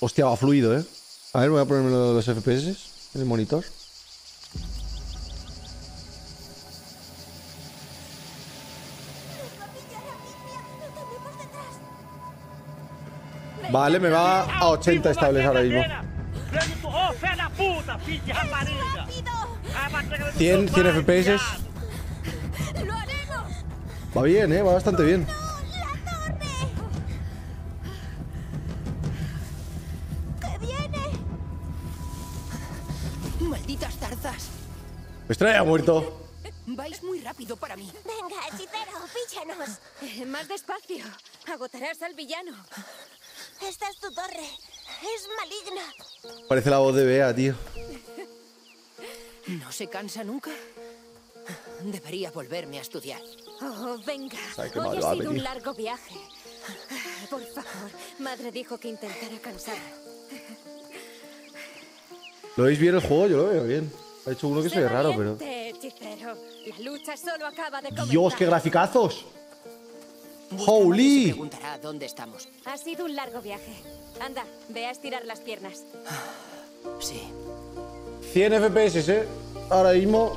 Hostia, va fluido, ¿eh? A ver, voy a ponerme los FPS en el monitor. Vale, me va a 80 estables ahora mismo. 100, 100 FPS. Va bien, ¿eh? Va bastante bien. Estrella ha muerto. Vais muy rápido para mí. Venga, hechicero, píchanos. Eh, más despacio. Agotarás al villano. Esta es tu torre. Es maligna. Parece la voz de Bea, tío. ¿No se cansa nunca? Debería volverme a estudiar. Oh, venga. Hoy ha sido un largo viaje. Por favor, madre dijo que intentara cansar. ¿Lo veis bien el juego? Yo lo veo bien. Ha hecho uno que se ve raro, pero... valiente, hechicero. La lucha solo acaba de comenzar. ¡Dios, qué graficazos! ¡Holy! se preguntará dónde estamos. Ha sido un largo viaje. Anda, ve a estirar las piernas. Sí. 100 FPS, ¿eh? Ahora mismo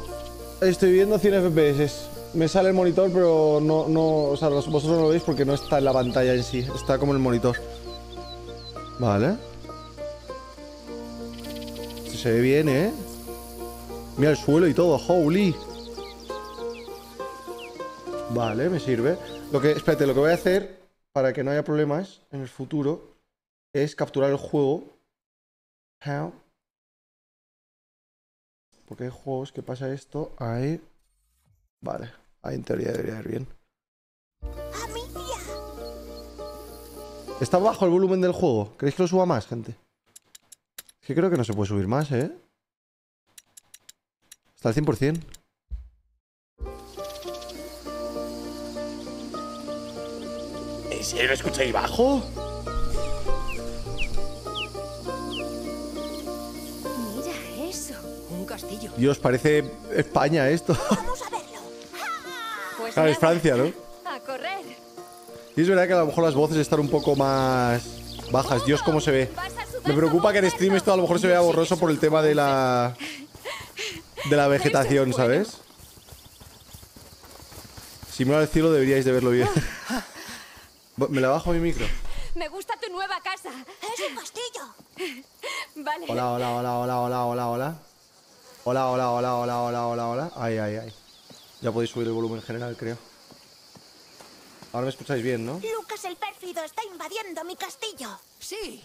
estoy viendo 100 FPS. Me sale el monitor, pero no, no, o sea, vosotros no lo veis porque no está en la pantalla en sí. Está como en el monitor. Vale. Se ve bien, ¿eh? Mira el suelo y todo. Holy. Vale, me sirve. Lo que, espérate, lo que voy a hacer para que no haya problemas en el futuro es capturar el juego. How? Porque hay juegos que pasa esto. Ahí. Vale. Ahí en teoría debería ir bien. ¿Está bajo el volumen del juego? ¿Queréis que lo suba más, gente? Es que creo que no se puede subir más, ¿eh? Está al 100%. ¿En serio lo escucháis bajo? Mira eso. Un castillo. Dios, parece España esto. Vamos a verlo. Pues Claro, es Francia, ¿no? A correr. Y es verdad que a lo mejor las voces están un poco más bajas. Dios, cómo se ve. Me preocupa que en stream esto a lo mejor se vea borroso por el tema de la. De la vegetación, ¿sabes? Si me va al cielo deberíais de verlo bien. ¿Me la bajo mi micro? Me gusta tu nueva casa. Es un castillo. Vale. Hola, hola, hola, hola, hola, hola, hola. Hola, hola, hola, hola, hola, hola, hola. Ay, ay, ay. Ya podéis subir el volumen general, creo. Ahora me escucháis bien, ¿no? Lucas el pérfido está invadiendo mi castillo. Sí.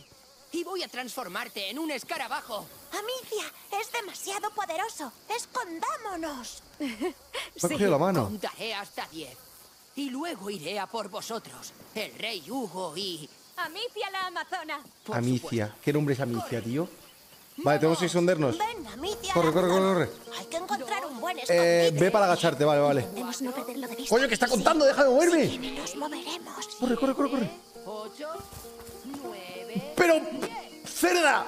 Y voy a transformarte en un escarabajo. Amicia, es demasiado poderoso. Escondámonos. Me ha cogido la mano. Contaré hasta diez. Y luego iré a por vosotros. El rey Hugo y... Amicia la Amazona. por Amicia. supuesto, ¿Qué nombre es Amicia, tío? Vale, tenemos que escondernos. Ven, Amicia. Corre, corre, corre, corre. Hay que encontrar un buen Eh, escondite. ve para agacharte, vale, vale. Debemos no perderlo de vista. Coño, que está contando, deja de moverme. Nos moveremos. Corre, corre, corre, corre. Ocho. ¡Pero! ¡Cerda!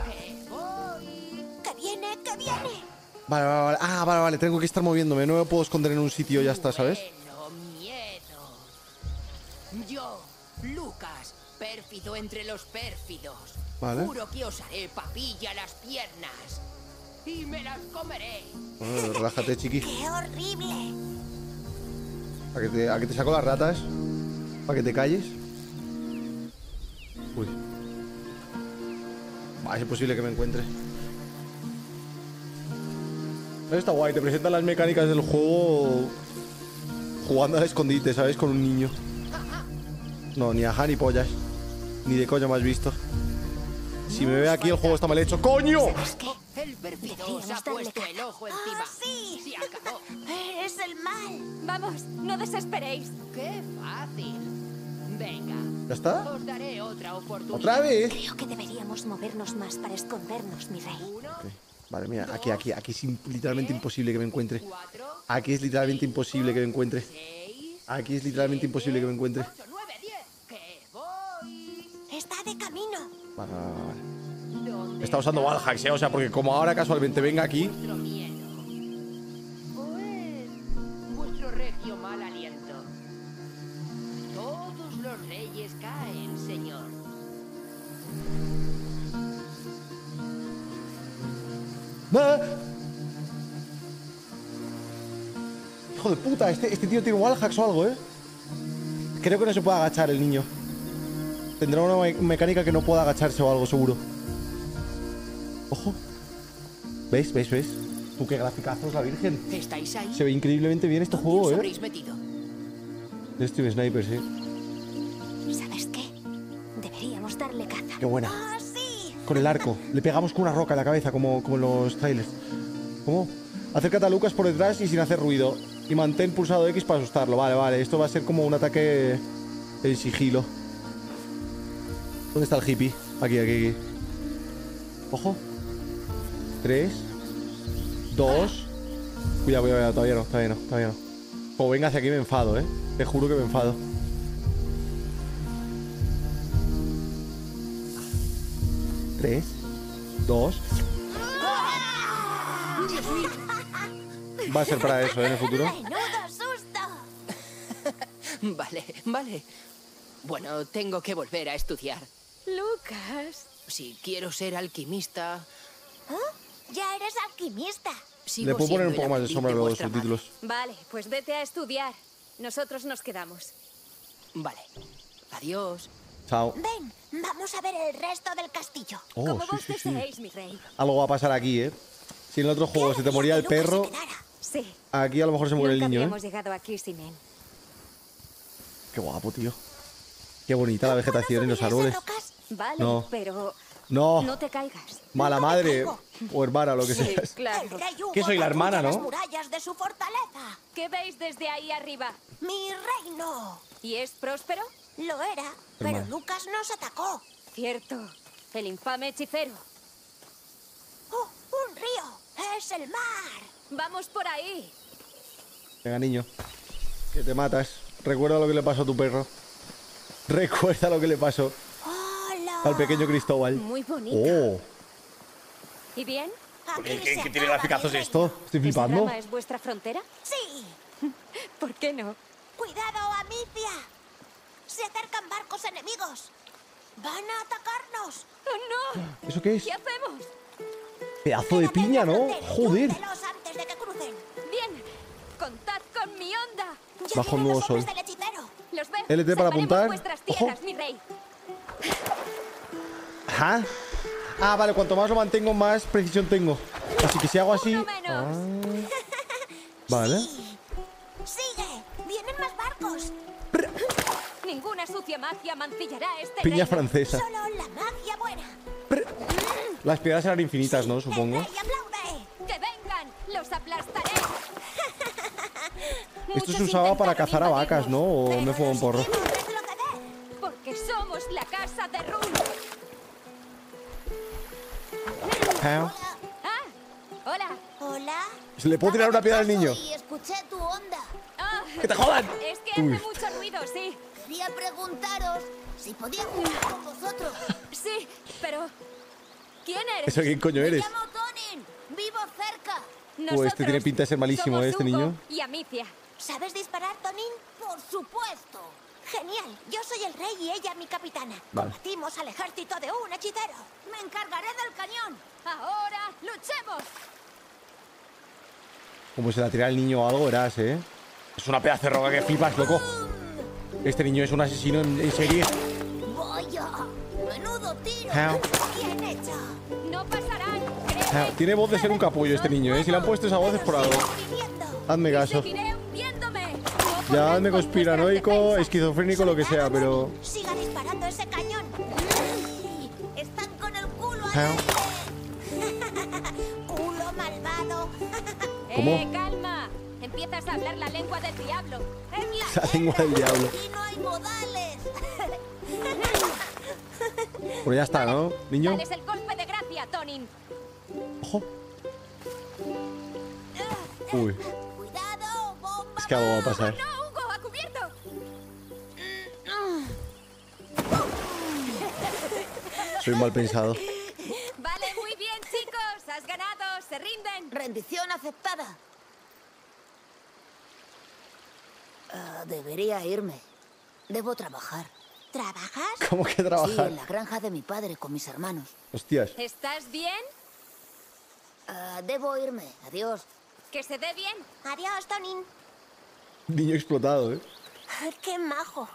Que viene, que viene. Vale, vale, vale. Ah, vale, vale. Tengo que estar moviéndome. No me puedo esconder en un sitio ya está, ¿sabes? Bueno, miedo. Yo, Lucas, pérfido entre los pérfidos. Vale. Juro que os haré papilla las piernas. Y me las comeré. Bueno, relájate, chiqui. Qué horrible. A que, te, a que te saco las ratas. Para que te calles. Uy. Va, es imposible que me encuentre. Está guay, te presentan las mecánicas del juego jugando al escondite, ¿sabes? Con un niño. No, ni ajá ni pollas. Ni de coño más visto. Si me ve aquí, el juego está mal hecho. ¡Coño! ¿Sabes qué? El ha puesto el ojo encima. Ah, sí. Se acabó. Es el mal. Vamos, no desesperéis. ¡Qué fácil! Venga, ¿Ya está? os daré otra oportunidad. ¿Otra vez? Creo que deberíamos movernos más para escondernos, mi rey. Vale, mira, aquí, aquí, aquí es literalmente imposible que me encuentre. cuatro, Aquí es literalmente imposible que me encuentre. seis, Aquí es literalmente imposible que me encuentre. ocho, nueve, diez. ¡Que voy! Está de camino. Vale, vale, vale. ¿Dónde Está usando Valhax, ¿eh? O sea, porque como ahora casualmente venga aquí. Hijo de puta, este, este tío tiene wallhacks o algo, ¿eh? Creo que no se puede agachar el niño. Tendrá una me- mecánica que no pueda agacharse o algo, seguro. Ojo. ¿Ves? ¿Ves? ¿Ves? Tú qué graficazos, la virgen. ¿Estáis ahí? Se ve increíblemente bien este ¿Dónde juego, ¿eh? metido? De Steam Sniper, sí. ¿Sabes qué? Deberíamos darle caza. Qué buena. Con el arco. Le pegamos con una roca en la cabeza, como, como los trailers. ¿Cómo? Acércate a Lucas por detrás y sin hacer ruido. Y mantén pulsado X para asustarlo. Vale, vale. Esto va a ser como un ataque en sigilo. ¿Dónde está el hippie? Aquí, aquí, aquí. Ojo. Tres. Dos. Cuidado, cuidado, cuidado. Todavía no, todavía no, todavía no. Como venga hacia aquí me enfado, ¿eh? Te juro que me enfado. Tres. Dos. Va a ser para eso, ¿eh? En el futuro. ¡Menudo susto! Vale, vale. Bueno, tengo que volver a estudiar. Lucas. Si quiero ser alquimista, ¿Ah? Ya eres alquimista. sigo Le puedo poner un poco más de sombra a los subtítulos. Vale, pues vete a estudiar. Nosotros nos quedamos. Vale. Adiós. Chao. Ven, vamos a ver el resto del castillo. Oh, Como sí, vos sí, sí. deseéis, mi rey. Algo va a pasar aquí, ¿eh? Si en el otro juego se te moría el perro. Sí. aquí a lo mejor se muere el Nunca niño, ¿eh? habríamos llegado aquí sin él. Qué guapo, tío. Qué bonita la vegetación y los ¿Puedo subir árboles. Vale, No. pero No, no te caigas. mala No madre o hermana, lo que Sí, sea. El claro. Que soy la hermana, ¿no? las murallas de su fortaleza. ¿Qué veis desde ahí arriba? Mi reino. ¿Y es próspero? Lo era, pero. Lucas nos atacó. Cierto. El infame hechicero. ¡Oh, un río! ¡Es el mar! Vamos por ahí. Venga, niño. Que te matas. Recuerda lo que le pasó a tu perro. Recuerda lo que le pasó ¡Hola! al pequeño Cristóbal. Muy bonito. Oh, ¿Y bien? ¿qué, qué- qué tiene graficazos esto? Estoy ¿Esa flipando. es vuestra frontera? ¡Sí! ¿Por qué no? ¡Cuidado, Amicia! Se acercan barcos enemigos. ¡Van a atacarnos! ¡Oh, no! ¿Eso qué es? ¿Qué hacemos? Pedazo de piña, ¿no? Joder. antes de que crucen. Bien. Contad con mi onda. Bajo vienen nuevo sol. Los veo. LT para apuntar. tierras, mi rey. Ajá. Ah, vale, cuanto más lo mantengo, más precisión tengo. Así que si hago así. Menos. Vale. Sí. Sigue. Vienen más barcos. Ninguna sucia magia mancillará este Piña reino. francesa. Solo la magia buena. Las piedras eran infinitas, ¿no? Supongo. rey aplaude. ¡Que vengan! ¡Los aplastaré! Esto se usaba para cazar a vacas, ¿no? O me fue un porro. hicimos retroceder. Porque somos la casa de Run. Ah, ¡Ah! ¡Hola! Hola. ¿Se le puedo tirar una piedra al niño? Y escuché tu onda. ¡Ah! ¡Que te jodan! Es que Uy. hace mucho ruido, sí. Quería preguntaros si podía jugar con vosotros. Sí, pero... ¿Quién eres? ¿Eso quién coño eres? llamo Tonin. Vivo cerca. Nosotros este tiene pinta de ser malísimo, ¿eh, este niño? Y Amicia. ¿Sabes disparar, Tonin? Por supuesto. Genial. Yo soy el rey y ella mi capitana. Vale. Combatimos al ejército de un hechicero. Me encargaré del cañón. ¡Ahora luchemos! Como se la tira al niño o algo, verás, ¿eh? Es una pedazo de roca que flipas, loco. Este niño es un asesino en, en serie. Vaya. Menudo tiro. How? Bien hecho. ¡No pasarán! Créeme. Tiene voz de ser un capullo este niño, ¿eh? Si le han puesto esa voz es por algo. Hazme caso. Ya hazme con conspiranoico, esquizofrénico, lo que sea, pero... Siga disparando ese cañón. Están con el culo al How? aire. culo malvado. ¿Cómo? ¡Eh, calma! Empiezas a hablar la lengua del diablo. Es La lengua del diablo. Aquí no hay modales. Pues ya está, ¿no, niño? Dales el golpe de gracia, Tonin. Ojo. Uy, Cuidado, bomba. es que algo va a pasar. ¡No, Hugo! ¡A cubierto! Soy mal pensado. Vale, muy bien, chicos. Has ganado. Se rinden. Rendición aceptada. Ah, debería irme. Debo trabajar. ¿Trabajas? ¿Cómo que Sí, trabajar? en la granja de mi padre con mis hermanos. Hostias. ¿Estás bien? Ah, debo irme. Adiós. Que se dé bien. Adiós, Tonin. Niño explotado, ¿eh? Qué majo.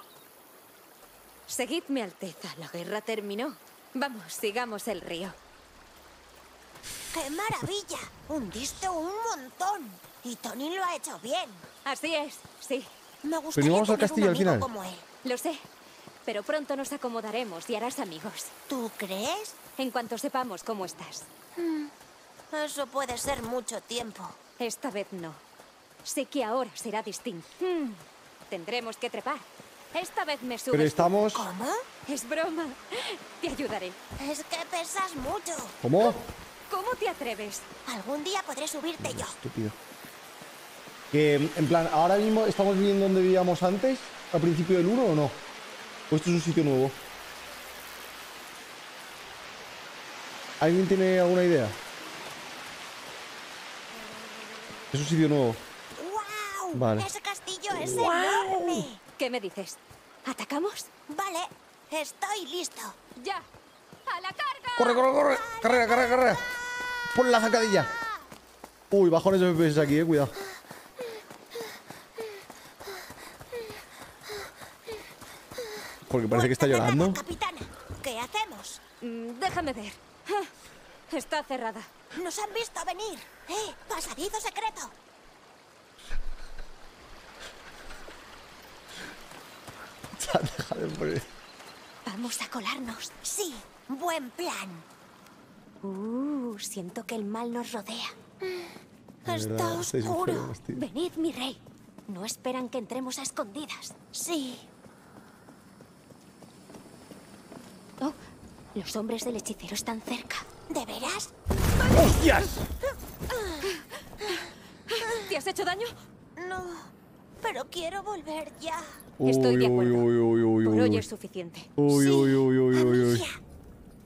Seguidme, Alteza. La guerra terminó. Vamos, sigamos el río. ¡Qué maravilla! Hundiste un montón. Y Tonin lo ha hecho bien. Así es, sí. Me gustaría vamos al castillo al final. como él. Lo sé. Pero pronto nos acomodaremos y harás amigos. ¿Tú crees? En cuanto sepamos cómo estás. Eso puede ser mucho tiempo. Esta vez no. Sé que ahora será distinto. Hmm, Tendremos que trepar. Esta vez me subes. Pero estamos... ¿Cómo? Es broma. Te ayudaré. Es que pesas mucho. ¿Cómo? ¿Cómo te atreves? Algún día podré subirte yo. Estúpido. Que, en plan, ahora mismo estamos viendo donde vivíamos antes, al principio del 1 o no. ¿O esto es un sitio nuevo? ¿Alguien tiene alguna idea? Es un sitio nuevo. ¡Wow! Vale. Ese castillo es enorme. ¿Qué me dices? ¿Atacamos? Vale, estoy listo. ¡Ya! ¡A la carga! ¡Corre, corre, corre! ¡Carrera, carrera, carrera! ¡Pon la zancadilla! Uy, bajones de FPS aquí, eh, cuidado. Porque parece que está llorando. capitana. ¿Qué hacemos? Mm, déjame ver. Ah, Está cerrada. Nos han visto venir. ¡Eh! ¡Pasadizo secreto! Deja de poner- Vamos a colarnos. Sí, buen plan. Uh, siento que el mal nos rodea. De Está oscuro. enfermos. Venid, mi rey. No esperan que entremos a escondidas. Sí. Oh, los hombres del hechicero están cerca. ¿De veras? ¡Hostias! ¿Te has hecho daño? No, pero quiero volver ya. Estoy de acuerdo. uy, uy, uy, Por uy, hoy uy. es suficiente. Uy, Sí, uy, uy, uy, uy,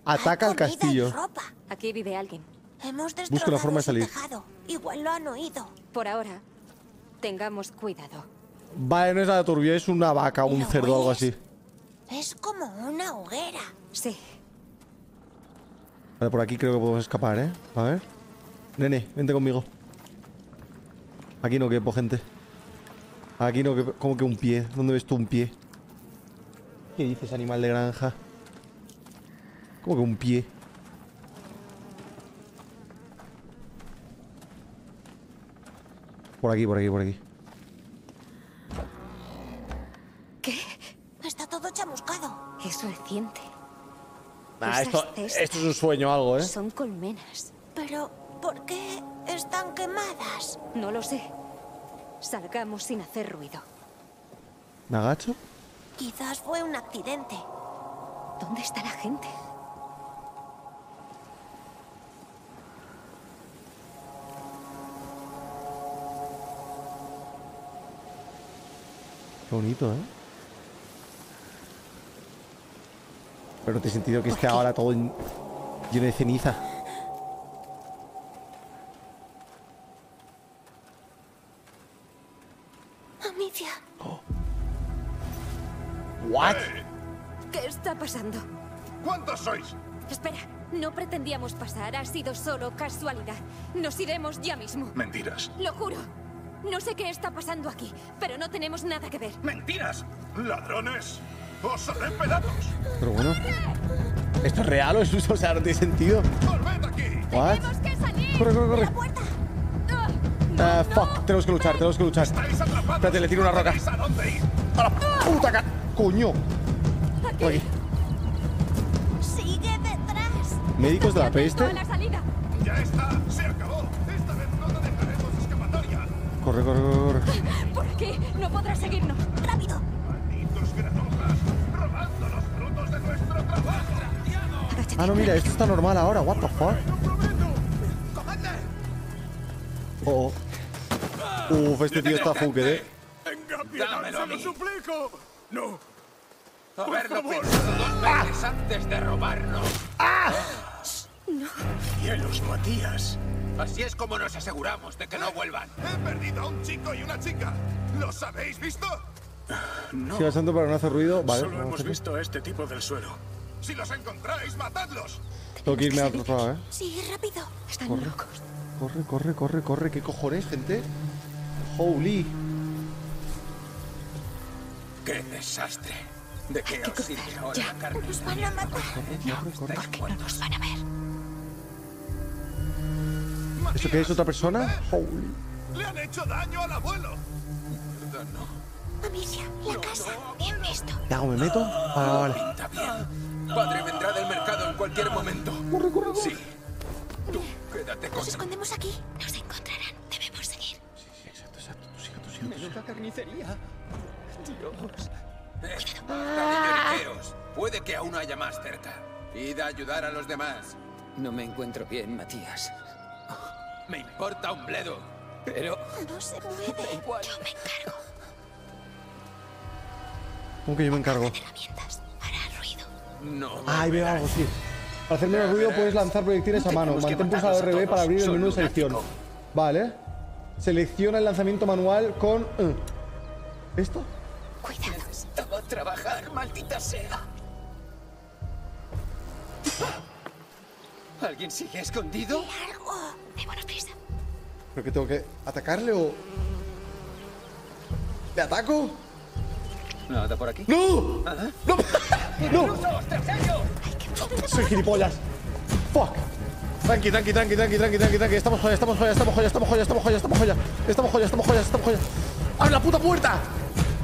Ataca al castillo. ropa. Aquí vive alguien. Hemos Busca una destrozado forma de salir. tejado. Igual lo han oído. Por ahora, tengamos cuidado. Vale, no es nada turbio, es una vaca, un ¿Lo cerdo, algo así. Es como una hoguera. Sí. Vale, por aquí creo que podemos escapar, ¿eh? A ver. Nene, vente conmigo. Aquí no quepo, gente. Aquí no quepo. ¿Cómo que un pie? ¿Dónde ves tú un pie? ¿Qué dices, animal de granja? ¿Cómo que un pie? Por aquí, por aquí, por aquí. ¿Qué? Está todo chamuscado. Es reciente. Ah, esto, esto es un sueño algo, ¿eh? Son colmenas. Pero, ¿por qué están quemadas? No lo sé. Salgamos sin hacer ruido. ¿Me agacho? Quizás fue un accidente. ¿Dónde está la gente? Qué bonito, ¿eh? Pero no te he sentido que ¿Por esté qué? ahora todo en- lleno de ceniza. Amicia, ¿What? ¿Qué está pasando? ¿Cuántos sois? Espera, no pretendíamos pasar, ha sido solo casualidad. Nos iremos ya mismo. Mentiras. Lo juro. No sé qué está pasando aquí, pero no tenemos nada que ver. ¡Mentiras! ¡Ladrones! ¡Os haré pedazos! Pero bueno. ¿Esto es real o es o sea, no tiene sentido? ¡Volved aquí! ¿What? ¡Tenemos que salir! Corre, corre, corre. la puerta. ¡Ah! Ah, fuck, tenemos que luchar, tenemos que luchar. Espérate, le tiro una roca. a dónde ir! ¡A la puta ca... ¡Coño! Por aquí. Sigue detrás. ¿Médicos de la peste? ¡Ya está! ¡Se acabó! ¡Esta vez no te dejaremos escapatoria! Corre, corre, corre, corre. ¡Por aquí! ¡No podrás seguirnos! Ah, no, mira, esto está normal ahora. What the fuck? Oh, oh. Uf, este tío está fucked, eh. Dámelo a ¡Se lo mí. suplico! ¡No! Haberlo pensado dos veces antes de robarnos. ¡Cielos, Matías! Así es como nos aseguramos de que no vuelvan. ¡He perdido a un chico y una chica! ¿Los habéis visto? Sigue avanzando para no hacer ruido. Vale, Solo hemos visto a este tipo del suelo. Si los encontráis, matadlos. Tengo que irme a otro lado, eh. Sí, rápido. Están Corre. locos. Corre, corre, corre, corre. ¿Qué cojones, gente? Holy. ¡Qué desastre! ¿De qué os sirve ahora la carne? Nos van a matar. Corre, corre. Estáis No muertos. nos van a ver. ¿Eso qué es? ¿Otra persona? Holy. ¡Le han hecho daño al abuelo! Perdón, no. Amicia, la casa. Bien visto. ¿Qué hago? ¿Me meto? Vale, vale. Padre vendrá del mercado en cualquier momento. Corre, corre, corre. Sí. Tú, quédate con Nos escondemos aquí. Nos encontrarán. Debemos seguir. Exacto, exacto. Tú sigue, tú sigue. Menuda carnicería. Dios. Eh, lloriqueos. Puede que aún haya más cerca. Id a ayudar a los demás. No me encuentro bien, Matías. Me importa un bledo. Pero No se puede. Yo me encargo. ¿Cómo que yo me encargo? Herramientas. Hará ruido. No. Ah, ahí veo algo, sí. Para hacer menos ruido puedes lanzar proyectiles a mano. Mantén pulsado RB para abrir el menú de selección. Vale. Selecciona el lanzamiento manual con... eh. ¿Esto? Cuidado. Necesitaba trabajar, maldita sea. ¿Alguien sigue escondido? Largo. Démonos prisa. ¿Pero que tengo que atacarle o...? ¿Le ataco? Nada por aquí. ¡No! ¡No! ¡No! Hay que Soy gilipollas. Fuck. Tranqui, tranqui, tranqui, tranqui, tranqui, tranqui, tranqui. Estamos joya, estamos joya, estamos joya, estamos joya, estamos joya, estamos joya. Estamos joya, estamos joya, estamos joya. ¡Abre la puta puerta!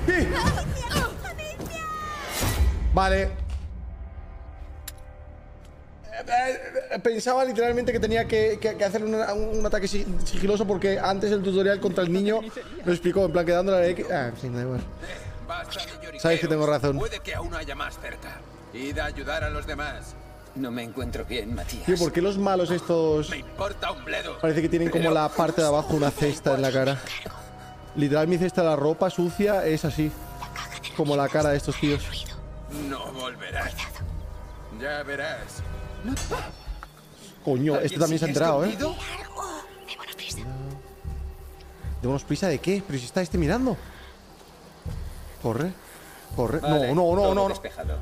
¡Sí! Vale. Eh, eh, Pensaba literalmente que tenía que, que- que hacer una- un, ataque sig- sigiloso porque antes el tutorial contra el niño lo explicó en plan que dándole a la X. Ah, sí, da igual. Basta de. Sabes que tengo razón. Puede que aún haya más cerca. Id a ayudar a los demás. No me encuentro bien, Matías. Tío, ¿por qué los malos estos Me importa un bledo. parece que tienen como la parte de abajo una cesta en la cara? Literal, mi cesta de la ropa sucia es así. Como la cara de estos tíos. ruido. No volverás. Cuidado. Ya verás. Coño, este también se ha enterado, ¿eh? Démonos prisa. ¿Demos prisa de qué? ¿Pero si está este mirando? Corre. Corre. Vale, no, no, no, no, despejado.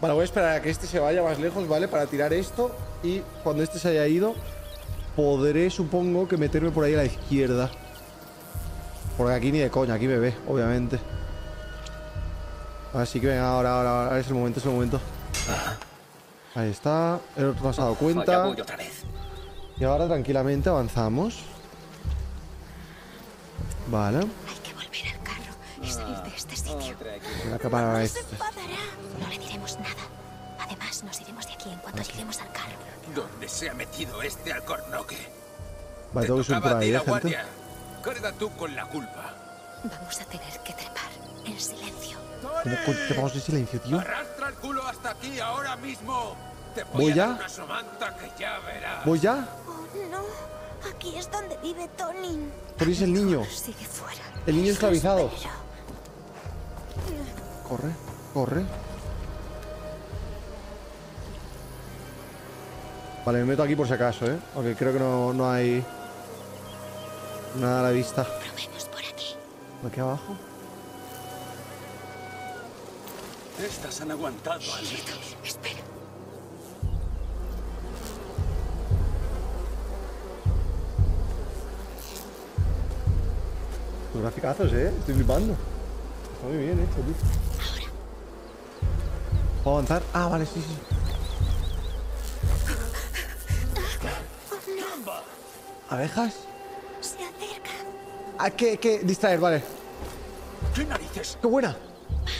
Vale, voy a esperar a que este se vaya más lejos, ¿vale? Para tirar esto. Y cuando este se haya ido, podré, supongo, que meterme por ahí a la izquierda. Porque aquí ni de coña, aquí me ve, obviamente. Así que venga, ahora, ahora, ahora es el momento, es el momento. Ahí está. El otro no se ha dado cuenta. voy otra vez. Y ahora tranquilamente avanzamos. Vale. Hay que volver al carro y salir de este sitio. Voy a acabar No le diremos nada. Además, nos iremos de aquí en cuanto lleguemos al carro. ¿Dónde se ha metido este alcornoque? Vale, Te tengo que subir por tocaba ahí, la ¿eh, gente? guardia. Carga tú con la culpa. Vamos a tener que trepar en silencio. ¿Cómo vamos en silencio, tío? Arrastra el culo hasta aquí ahora mismo. Te voy, ¿Voy a ya? dar una somanta que ya verás. ¿Voy ya? Oh, no. Aquí es donde vive Tony. Tony es el niño. Sigue fuera. El niño esclavizado. Corre, corre. Vale, me meto aquí por si acaso, ¿eh? Aunque creo que no, no hay nada a la vista. Probemos por aquí. Aquí abajo. Estas han aguantado al menos. Espera. Los graficazos, ¿eh? Estoy flipando. Está muy bien hecho, tío. ¿Puedo avanzar? Ah, vale, sí, sí. ¿Abejas? Se acerca. Hay que, que distraer, vale. ¿Qué narices? ¡Qué buena!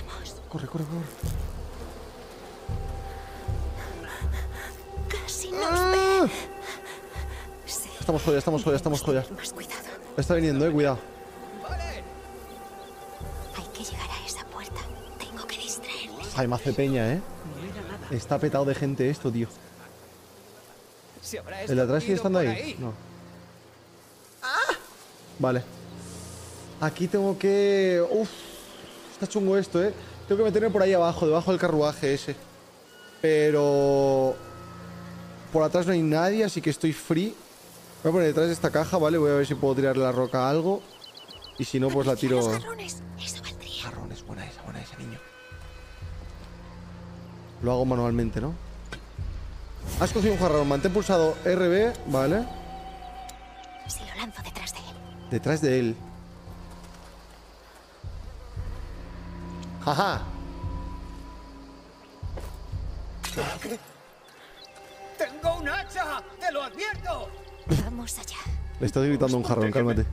Vamos. Corre, corre, corre. Casi nos ve. Sí. Estamos joya, estamos joya, estamos joya. Más cuidado. Está viniendo, eh, cuidado. Hay más de peña, eh. Está petado de gente esto, tío. ¿Se habrá ¿El de atrás sigue estando ahí? No. Vale. Aquí tengo que... Uf. Está chungo esto, ¿eh? Tengo que meterme por ahí abajo, debajo del carruaje ese. Pero... Por atrás no hay nadie, así que estoy free. Voy a poner detrás de esta caja, ¿vale? Voy a ver si puedo tirarle la roca a algo. Y si no, pues la tiro... Lo hago manualmente, ¿no? Has cogido un jarrón. Mantén pulsado RB, vale. Si lo lanzo detrás de él. Detrás de él. Jaja. ¡Tengo un hacha! ¡Te lo advierto! Vamos allá. Le estás gritando a un jarrón, cálmate.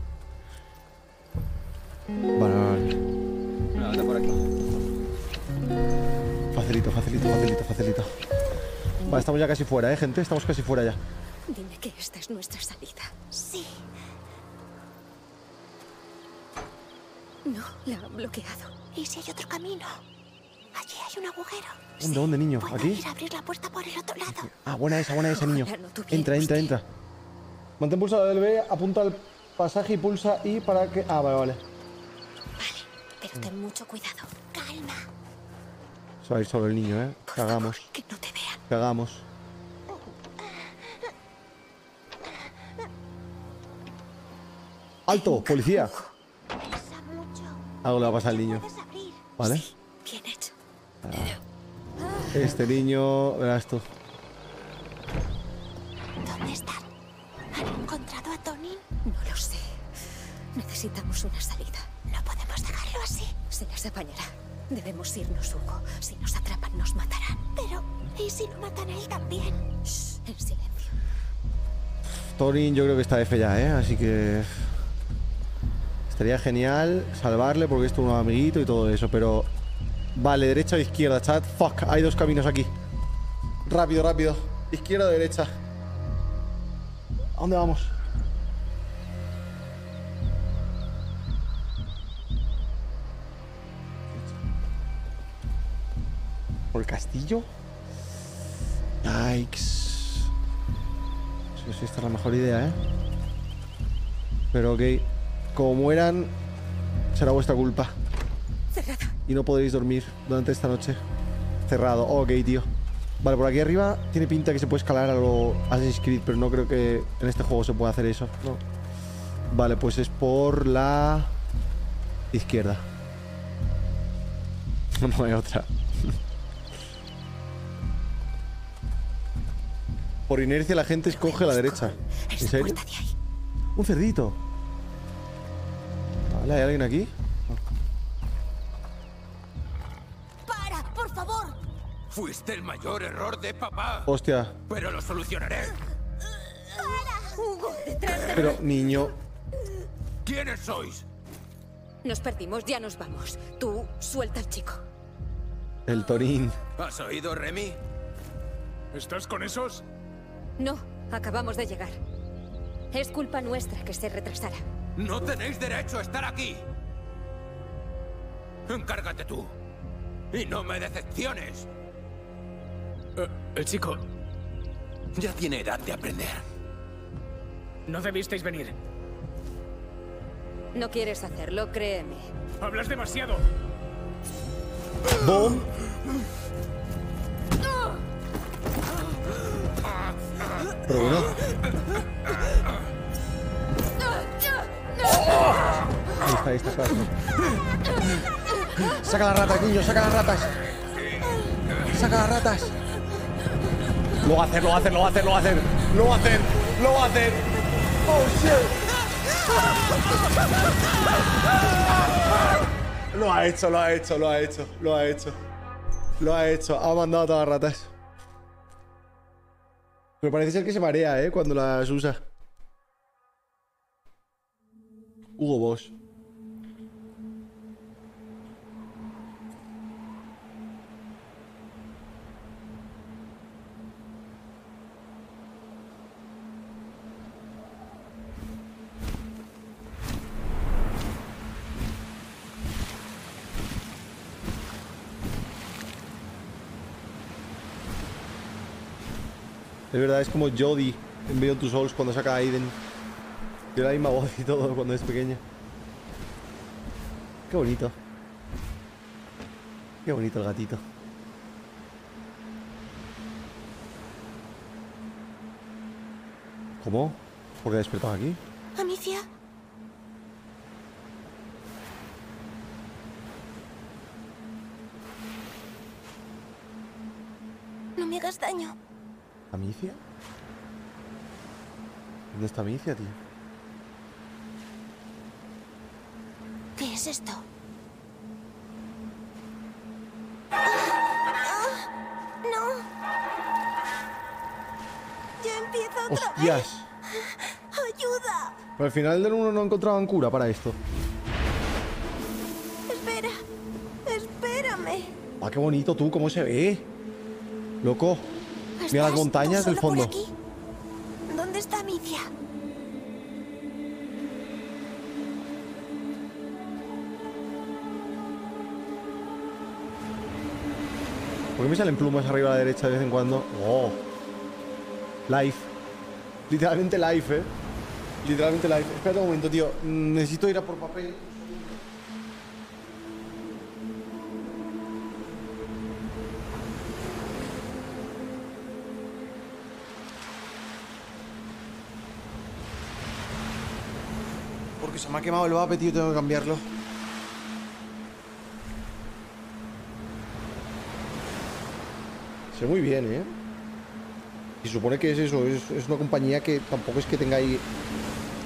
Vale, vale, vale. Nada por aquí. Facilito, facilito, facilito, facilito. Vale, estamos ya casi fuera, ¿eh, gente? Estamos casi fuera ya. Dime que esta es nuestra salida. Sí. No, la han bloqueado. ¿Y si hay otro camino? Allí hay un agujero. ¿Dónde, dónde, niño? Puedo ¿Aquí? ir a abrir la puerta por el otro lado. Ah, buena esa, buena esa, niño. No Entra, entra, entra. Mantén pulsado el B, apunta al pasaje y pulsa I para que... Ah, vale, vale. Vale, pero ten mucho cuidado. Calma. Va a ir solo el niño, ¿eh? Cagamos, favor, que no te vean. cagamos. ¡Alto! ¡Policía! Algo le va a pasar al niño. ¿Vale? Bien hecho. Este niño... Verás tú. ¿Dónde están? ¿Han encontrado a Tony? No lo sé. Necesitamos una salida. No podemos dejarlo así. Se las apañará. Debemos irnos, Hugo. Si nos atrapan, nos matarán. Pero, ¿y si lo matan a él también? Shh, en silencio. Thorin yo creo que está F ya, ¿eh? Así que... Estaría genial salvarle porque esto es un amiguito y todo eso, pero... Vale, derecha o izquierda, chat. Fuck, hay dos caminos aquí. Rápido, rápido. Izquierda o derecha. ¿A dónde vamos? Castillo? Yikes. No sé si esta es la mejor idea, ¿eh? Pero ok. Como mueran, será vuestra culpa. Cerrada. Y no podréis dormir durante esta noche. Cerrado. Ok, tío. Vale, por aquí arriba tiene pinta que se puede escalar a lo Assassin's Creed, pero no creo que en este juego se pueda hacer eso. No. Vale, pues es por la izquierda. No hay otra. Por inercia la gente escoge la derecha. ¿En serio? Un cerdito. Vale, ¿hay alguien aquí? ¡Para, por favor! Fuiste el mayor error de papá. Hostia. Pero lo solucionaré. Hugo, detrás de... Pero, niño. ¿Quiénes sois? Nos perdimos, ya nos vamos. Tú, suelta al chico. El Torín. ¿Has oído, Remy? ¿Estás con esos? No, acabamos de llegar. Es culpa nuestra que se retrasara. No tenéis derecho a estar aquí. Encárgate tú. Y no me decepciones. Eh, el chico, Ya tiene edad de aprender. no debisteis venir. No quieres hacerlo, créeme. Hablas demasiado. ¡Bom! Pero. Saca las ratas, niño, saca las ratas. Saca las ratas. Lo va lo va a hacer, lo va a hacer, lo va a hacer. Lo va a hacer, lo va a hacer. Oh shit. Lo ha hecho, lo ha hecho, lo ha hecho, lo ha hecho. Lo ha hecho, ha mandado a todas las ratas. Pero parece ser que se marea, ¿eh? Cuando las usa. Hugo Boss. Es verdad, es como Jodie en Beyond Two Souls cuando saca a Aiden. Tiene la misma voz y todo cuando es pequeña. Qué bonito. Qué bonito el gatito. ¿Cómo? ¿Por qué ha despertado aquí? Amicia, No me hagas daño. ¿Amicia? ¿Dónde está Amicia, tío? ¿Qué es esto? ¡No! ¡Ya empieza otra ¡Hostias! vez! ¡Ayuda! Pero al final del 1 no encontraban cura para esto. Espera. Espérame. ¡Ah, qué bonito tú! ¿Cómo se ve? Loco. Mira las ¿Estás tú montañas del fondo. ¿Dónde está? ¿Por qué me salen plumas arriba a la derecha de vez en cuando? ¡Oh! Life. Literalmente life, ¿eh? Literalmente life. Espera un momento, tío. Mm, Necesito ir a por papel. Me ha quemado el vape, tío. Tengo que cambiarlo. Se muy bien, ¿eh? Y supone que es eso, es, es una compañía que tampoco es que tenga ahí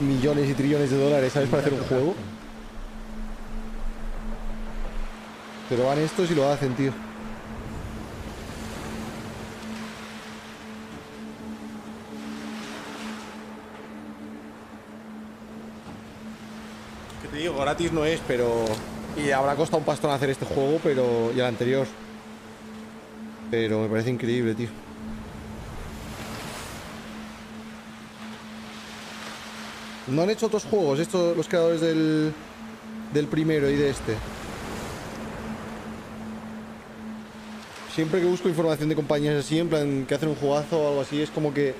millones y trillones de dólares, ¿sabes? Para hacer un juego. Pero van estos y lo hacen, tío. Gratis no es, pero... Y habrá costado un pastón hacer este juego, pero... Y el anterior. Pero me parece increíble, tío. No han hecho otros juegos, estos los creadores del, del primero y de este. Siempre que busco información de compañías así, en plan que hacen un jugazo o algo así, es como que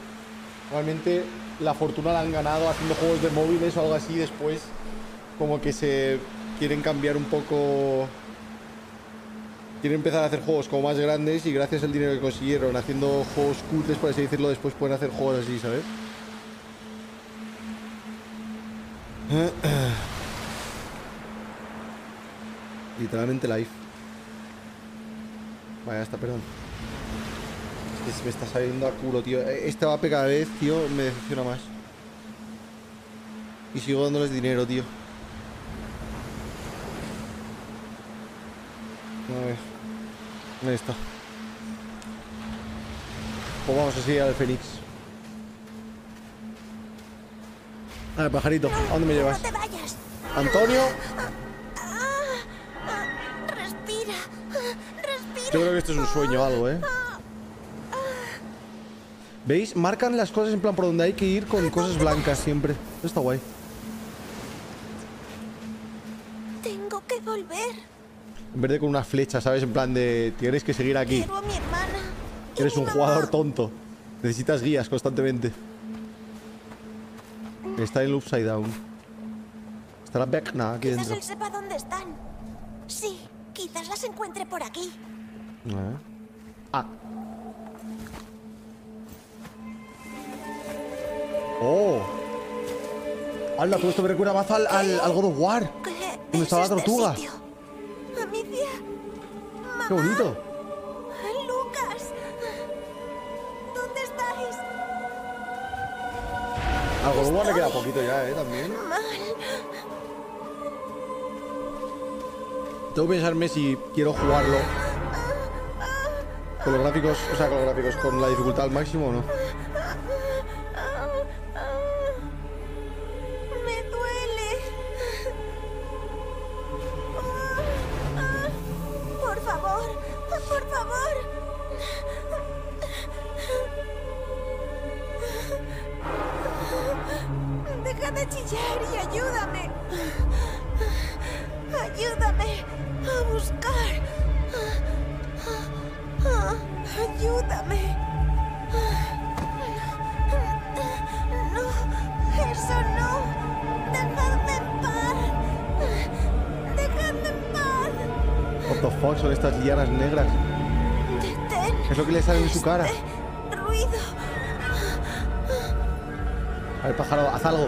realmente la fortuna la han ganado haciendo juegos de móviles o algo así. Después, como que se quieren cambiar un poco quieren empezar a hacer juegos como más grandes y gracias al dinero que consiguieron haciendo juegos cutres, por así decirlo, después pueden hacer juegos así, ¿sabes? Literalmente live. Vaya, está, perdón. Es que se me está saliendo a culo, tío. Eh, Este va a pegar vez, tío, me decepciona más. Y sigo dándoles dinero, tío. A ver. Ahí está. Pues vamos así al Fénix. A ver, pajarito, ¿a dónde me llevas? ¡No te vayas! Antonio, ¡Respira! ¡Respira! yo creo que esto es un sueño o algo, ¿eh? ¿Veis? Marcan las cosas en plan por donde hay que ir con cosas blancas siempre. Está guay. Tengo que volver. En vez de con una flecha, ¿sabes? En plan de tienes que seguir aquí. Quiero a mi hermana. Eres un jugador tonto. Necesitas guías constantemente. Está en el Upside Down. ¿Estará back? Nada, aquí Quizás dentro. él sepa dónde están. Sí, quizás las encuentre por aquí. Ah. Ah. Oh. Hala, todo esto me recuerda más al, al, al God of War. ¿Qué ¿Dónde es estaba la este tortuga? sitio? Amicia. Mamá. Qué bonito. Lucas. ¿Dónde estáis? Al God of War le queda poquito ya, eh, también. Mal. Tengo que pensarme si quiero jugarlo. Con los gráficos, o sea, con los gráficos, con la dificultad al máximo o no. De chillar y ayúdame. Ayúdame a buscar. Ayúdame. No, eso no. Dejadme en paz. Dejadme en paz. What the fuck son estas lianas negras. Detén. Es lo que le sale en su cara. este ruido. A ver, pájaro, haz algo.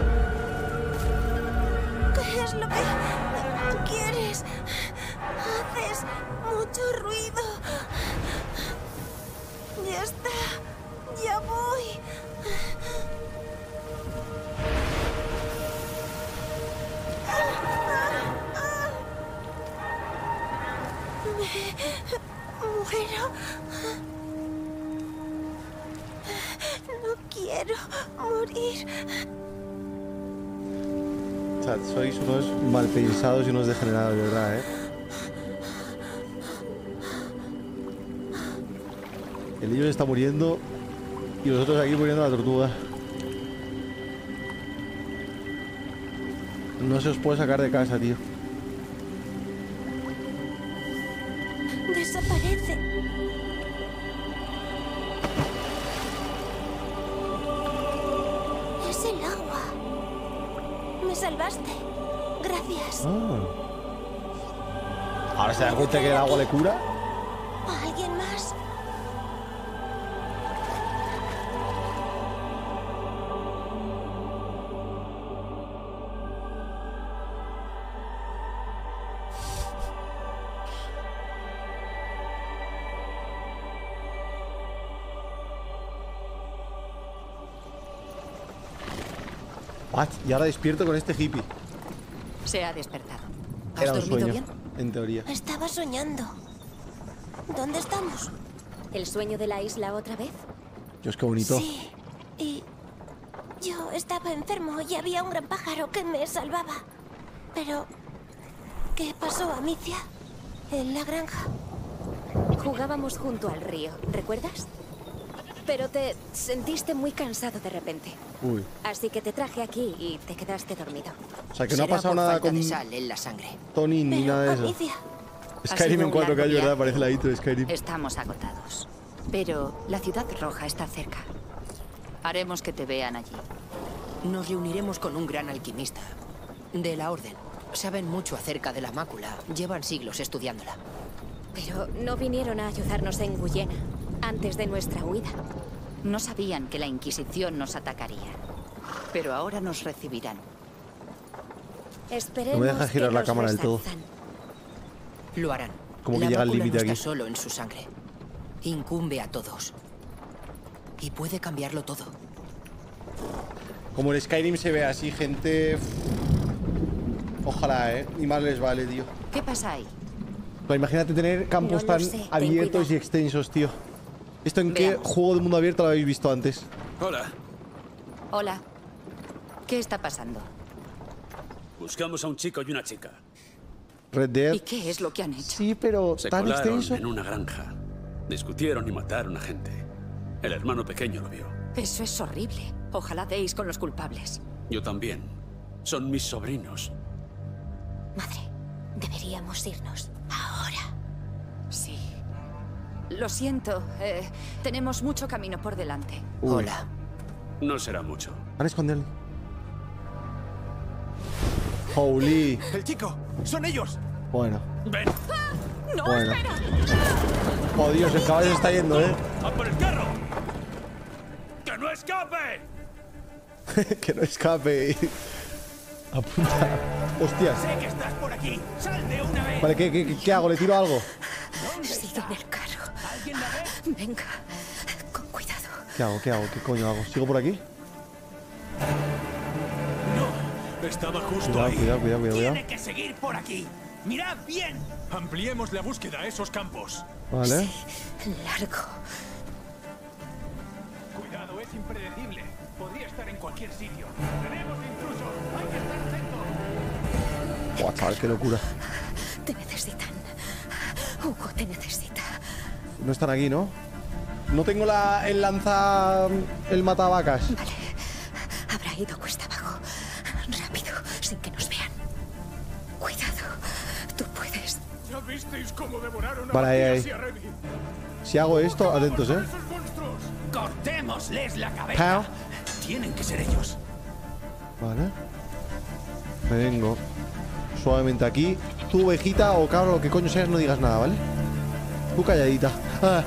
Sois unos malpensados y unos degenerados, de verdad, ¿eh? El niño se está muriendo y vosotros aquí muriendo la tortuga. No se os puede sacar de casa, tío. Cuenta que el agua le cura. ¿A alguien más? What? Y ahora despierto con este hippie. Se ha despertado. ¿Has Era un dormido sueño, bien? En teoría. Estaba soñando. ¿Dónde estamos? ¿El sueño de la isla otra vez? Dios, qué bonito. Sí. Y yo estaba enfermo y había un gran pájaro que me salvaba. Pero ¿qué pasó, Amicia? En la granja. Jugábamos junto al río, ¿recuerdas? Pero te sentiste muy cansado de repente. Uy. Así que te traje aquí y te quedaste dormido. O sea, que no ha pasado nada con sal en la sangre. Tony ni Pero, nada de eso. Amicia, Skyrim en un 4K, largo ¿verdad? Parece la intro de Skyrim. Estamos agotados. Pero la ciudad roja está cerca. Haremos que te vean allí. Nos reuniremos con un gran alquimista. De la Orden. Saben mucho acerca de la mácula. Llevan siglos estudiándola. Pero no vinieron a ayudarnos en Guyena antes de nuestra huida. No sabían que la Inquisición nos atacaría. Pero ahora nos recibirán. Esperemos No me deja girar que la cámara del todo. Lo harán. Como que la llega al límite no está aquí. solo en su sangre. Incumbe a todos. Y puede cambiarlo todo. Como el Skyrim se ve así, gente. Ojalá, ¿eh? Y más les vale, tío. ¿Qué pasa ahí? Pero imagínate tener campos No tan abiertos y extensos, tío. ¿Esto en qué juego de mundo abierto lo habéis visto antes? Hola. Hola. ¿Qué está pasando? Buscamos a un chico y una chica. Red Dead. ¿Y qué es lo que han hecho? Sí, pero Se tan colaron extenso. en una granja. Discutieron y mataron a gente. El hermano pequeño lo vio. Eso es horrible. Ojalá deis con los culpables. Yo también. Son mis sobrinos. madre, deberíamos irnos. Ahora. Sí. Lo siento. eh, tenemos mucho camino por delante. Uy. Hola. No será mucho. Van a esconderlo. Holy. ¡El chico! ¡Son ellos! Bueno. ¡Ven! ¡No, Bueno. espera! Oh, Dios, el caballo se está yendo, ¿eh? ¡A por el carro! ¡Que no escape! que no escape. Apunta. Hostias. ¡Sé que estás por aquí! ¡Sal de una vez! Vale, ¿qué, qué, qué hago? ¿Le tiro algo? Sigue en Venga, con cuidado. ¿Qué hago? ¿Qué hago? ¿Qué coño hago? ¿Sigo por aquí? No, estaba justo Cuidado, ahí. cuidado, cuidado, cuidado. Tiene que seguir por aquí. ¡Mirad bien! Ampliemos la búsqueda a esos campos. Vale. Largo. Cuidado, es impredecible. Podría estar en cualquier sitio. ¡Tenemos intrusos! ¡Hay que estar atentos! Chaval, qué locura. Te necesitan. Hugo te necesita. No están aquí, ¿no? No tengo la, el lanza... el matavacas. Vale. Habrá ido cuesta abajo. Rápido, sin que nos vean. Cuidado. Tú puedes. ¿Ya visteis cómo devoraron a Vale, ahí? Si hago esto, atentos, ¿eh? ¡Cortémosles la cabeza! How? Tienen que ser ellos. Vale. Me vengo suavemente aquí. Tú, ovejita o cabro, lo que coño seas, no digas nada, ¿vale? Tú calladita. Ah.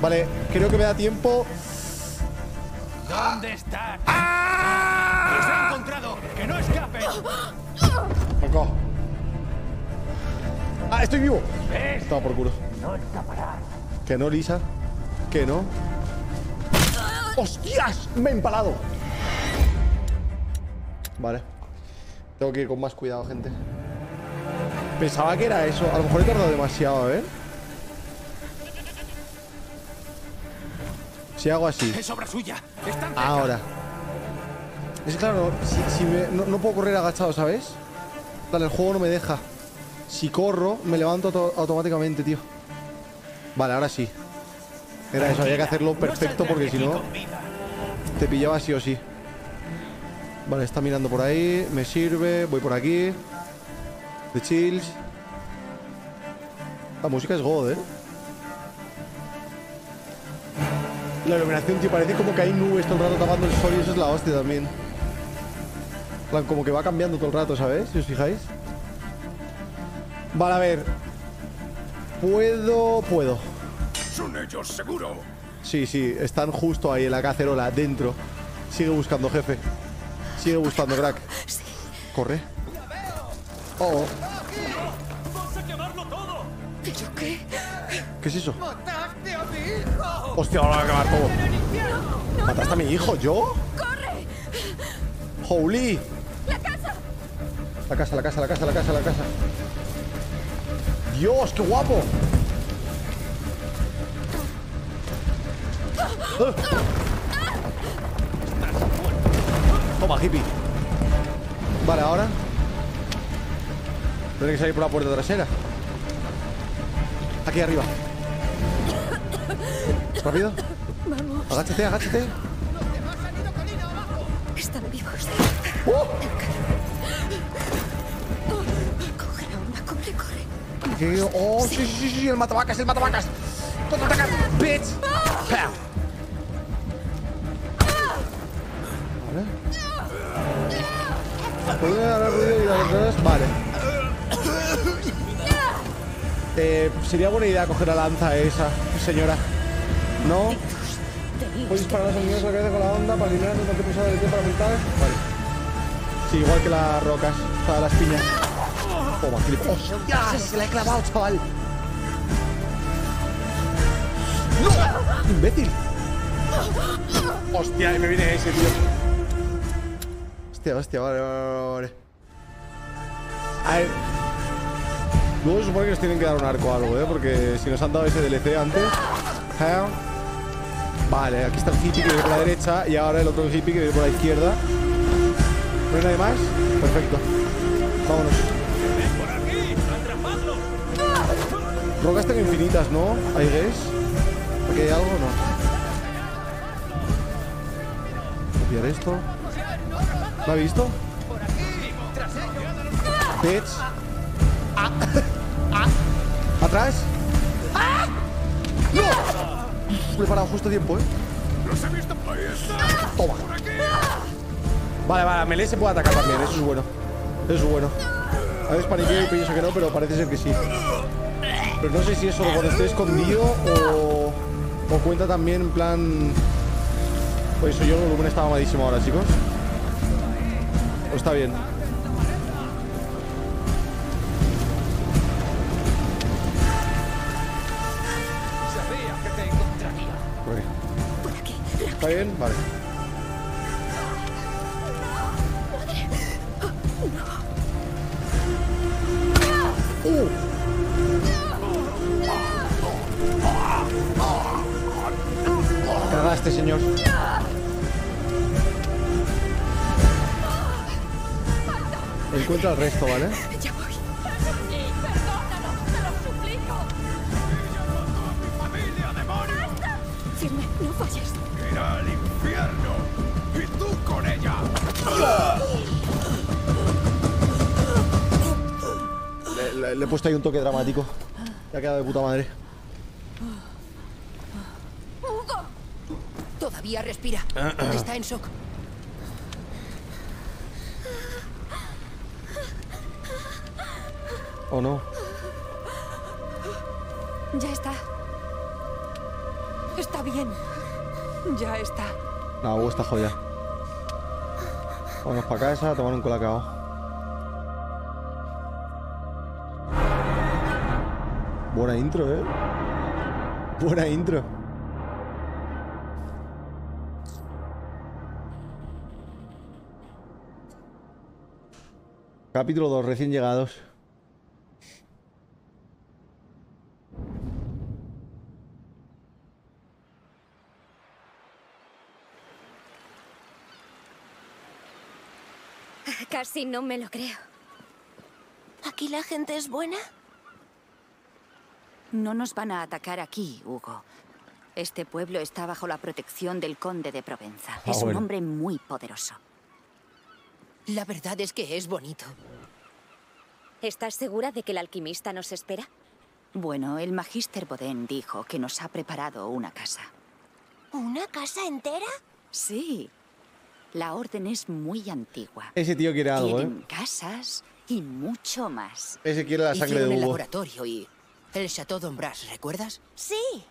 Vale, creo que me da tiempo. ¿Dónde están? ¡Les he encontrado! ¡Que no escapen! Acá. Ah, estoy vivo. ¿Ves? Estaba por culo. No escaparán. Que no, Lisa. ¿Qué, no? ¡Hostias! Me he empalado. Vale. Tengo que ir con más cuidado, gente. Pensaba que era eso. A lo mejor he tardado demasiado, a Si hago así. Es obra suya. Ahora. Es claro, si, si me- no, no puedo correr agachado, ¿sabes? Dale, el juego no me deja. Si corro, me levanto auto- automáticamente, tío. Vale, ahora sí. Era eso, había que hacerlo perfecto porque si no, te pillaba sí o sí. Vale, está mirando por ahí. Me sirve. Voy por aquí. The chills. La música es God, ¿eh? La iluminación, tío, parece como que hay nubes todo el rato tapando el sol y eso es la hostia también. Plan, como que va cambiando todo el rato, ¿sabes? Si os fijáis. Vale, a ver. Puedo, puedo. Son ellos, seguro. Sí, sí, están justo ahí en la cacerola, dentro. Sigue buscando, jefe. Sigue buscando, crack. Corre. Oh, ¿Pero qué? ¿qué es eso? ¡Mataste a mi hijo! Hostia, ahora va a acabar todo. ¿Mataste a mi hijo? ¿Yo? ¡Corre! ¡Holy! ¡La casa! La casa, la casa, la casa, la casa, la casa. ¡Dios, qué guapo! ¡Ah! Toma, hippie. Vale, ahora. Tiene que salir por la puerta trasera. Aquí arriba. Rápido. Vamos. Agáchate, agáchate. Están vivos. ¡Oh! Coge la onda, corre, corre. ¿Qué? ¡Oh, sí, sí, sí! ¡El matabacas, el matabacas! ¡Contraataca, bitch! Vale. Puede haber ruido y otras- Vale. Eh, sería buena idea coger la lanza esa, señora. ¿No? Puedes disparar a los enemigos a la cabeza con la onda para eliminar el ataque pesado del tiempo para pintar. Vale. Sí, igual que las rocas, o sea, las piñas. Toma, clip. ¡Hostia! Se la he clavado, chaval. ¡No! ¡Imbécil! ¡Hostia! Y me viene ese, tío. Hostia, hostia, vale, vale, vale. A ver. Luego se supone que nos tienen que dar un arco o algo, ¿eh? Porque si nos han dado ese DLC antes. ¿eh? Vale, aquí está el hippie que viene por la derecha y ahora el otro hippie que viene por la izquierda. ¿No hay nadie más? Perfecto. Vámonos. Rocas tengo infinitas, ¿no? ¿Hay guess? ¿Aquí hay algo? No. Copiar esto. ¿Lo ha visto? Bitch. ¿Atrás? He parado justo a tiempo, ¿eh? Toma. Vale, vale, melee se puede atacar también, eso es bueno. Eso es bueno. A veces paniqueo y pienso que no, pero parece ser que sí. Pero no sé si es solo cuando estoy escondido o, cuenta también en plan... Pues eso, yo el volumen está mamadísimo ahora, chicos. O está bien. ¿Está bien? Vale. ¡Uh! Cagaste, señor. Encuentra el resto, ¿vale? Ya voy. Puesto ahí un toque dramático. Ya ha quedado de puta madre. Todavía respira. Está en shock. ¿O no? Ya está. Está bien. Ya está. La agua está jodida. Vámonos para casa a tomar un colacao. Buena intro, ¿eh? Buena intro. Capítulo 2, recién llegados. Casi no me lo creo. ¿Aquí la gente es buena? No nos van a atacar aquí, Hugo. Este pueblo está bajo la protección del conde de Provenza. Ah, es un hombre muy poderoso. La verdad es que es bonito. ¿Estás segura de que el alquimista nos espera? Bueno, el Magister Boden dijo que nos ha preparado una casa. ¿Una casa entera? Sí. La orden es muy antigua. Ese tío quiere algo, ¿eh? Tienen casas y mucho más. Ese quiere la sangre Hicieron de el Hugo. laboratorio y el Chateau d'Ombras, ¿recuerdas? Sí.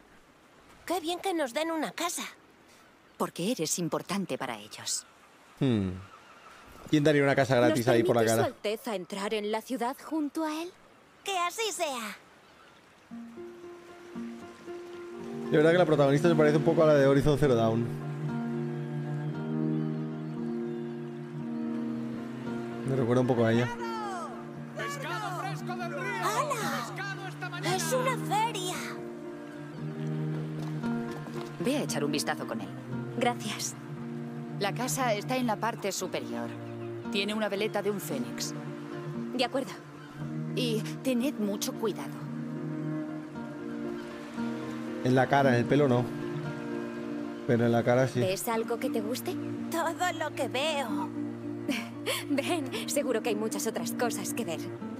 Qué bien que nos den una casa. Porque eres importante para ellos. Hmm. ¿Quién daría una casa gratis ¿Nos ahí por la permite cara? Su Alteza entrar en la ciudad junto a él? Que así sea. De verdad que la protagonista se parece un poco a la de Horizon Zero Dawn. Me recuerda un poco a ella. ¡Pescado fresco del río! Es una feria. Ve a echar un vistazo con él. Gracias. La casa está en la parte superior. Tiene una veleta de un fénix. De acuerdo. Y tened mucho cuidado. En la cara, en el pelo no. Pero en la cara sí. ¿Ves algo que te guste? Todo lo que veo. Ven, seguro que hay muchas otras cosas que ver.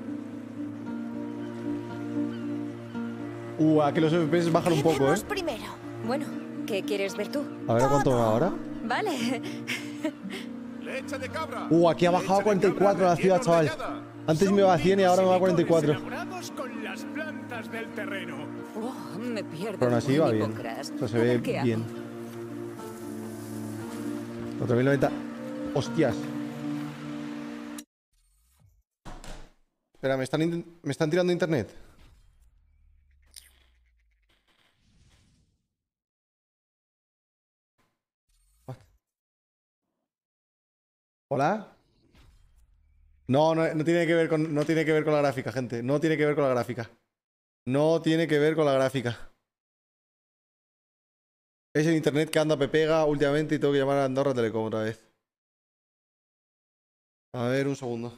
Uh, a que los FPS bajan un ¿Qué poco, ¿eh? primero? Bueno, ¿qué quieres ver tú? A ver cuánto va ahora. Vale. ¡Leche de cabra! Uh, aquí ha bajado a 44 la ciudad, chaval. Antes me iba a 100 y ahora me va a 44. elaborados con las plantas del terreno. Oh, me pierdo. Pero aún así va en bien. O sea, se ve bien. 4090. Hostias. Espera, ¿me están, ¿me están tirando internet? ¿Hola? No, no, tiene que ver con, no tiene que ver con la gráfica, gente. No tiene que ver con la gráfica. No tiene que ver con la gráfica. Es el internet que anda pepega últimamente y tengo que llamar a Andorra Telecom otra vez. A ver, un segundo.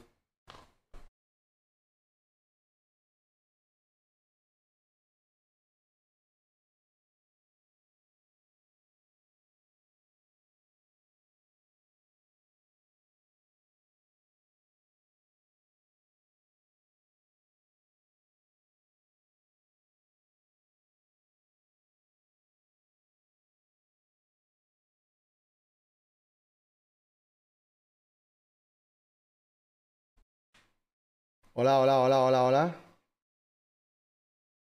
Hola, hola, hola, hola, hola.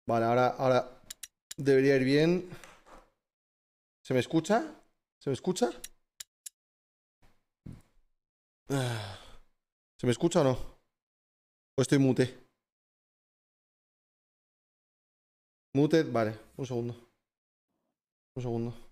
Vale, ahora, ahora debería ir bien. ¿Se me escucha? ¿Se me escucha? ¿Se me escucha o no? ¿O estoy mute? Muted, vale, un segundo. Un segundo.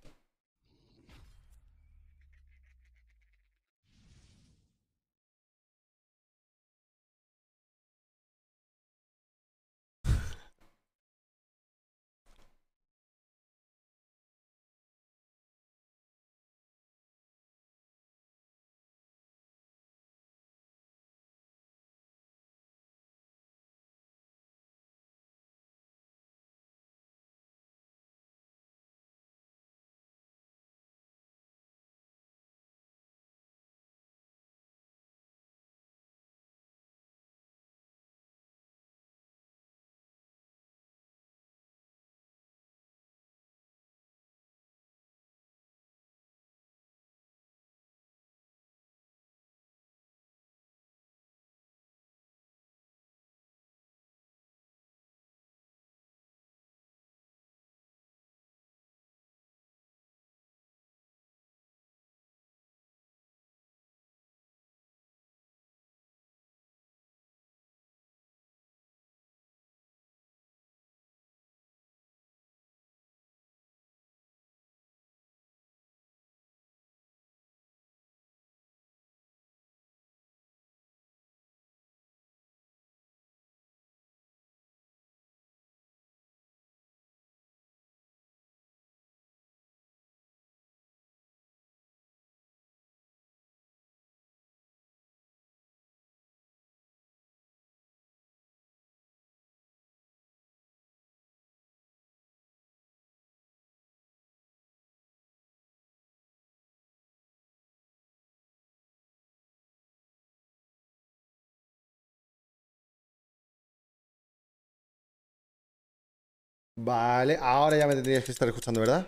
Vale, ahora ya me tendrías que estar escuchando, ¿verdad?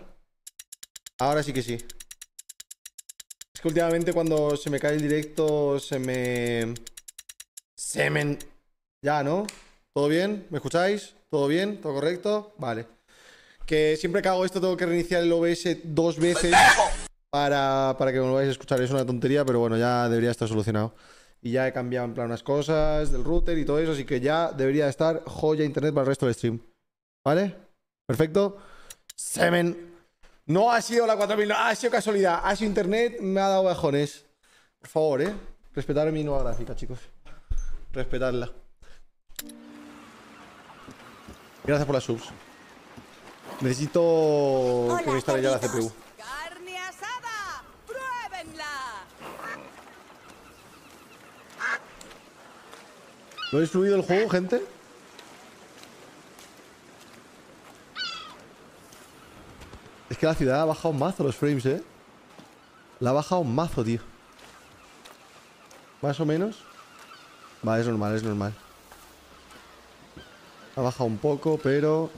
Ahora sí que sí. Es que últimamente cuando se me cae el directo se me... Se me... Ya, ¿no? ¿Todo bien? ¿Me escucháis? ¿Todo bien? ¿Todo correcto? Vale. Que siempre que hago esto tengo que reiniciar el OBS dos veces para, para que me lo vayáis a escuchar. Es una tontería, pero bueno, ya debería estar solucionado. Y ya he cambiado en plan unas cosas del router y todo eso, así que ya debería estar joya internet para el resto del stream. ¿Vale? Perfecto. Semen. No ha sido la 4000, no, ha sido casualidad. Ha sido internet, me ha dado bajones. Por favor, ¿eh? Respetar mi nueva gráfica, chicos. Respetarla. Gracias por las subs. Necesito que me instale ya la. CPU. ¡Carne asada! ¡Pruébenla! ¿Lo habéis subido el juego, gente? Es que la ciudad ha bajado un mazo los frames, ¿eh? La ha bajado un mazo, tío. Más o menos. Va, es normal, es normal. Ha bajado un poco, pero...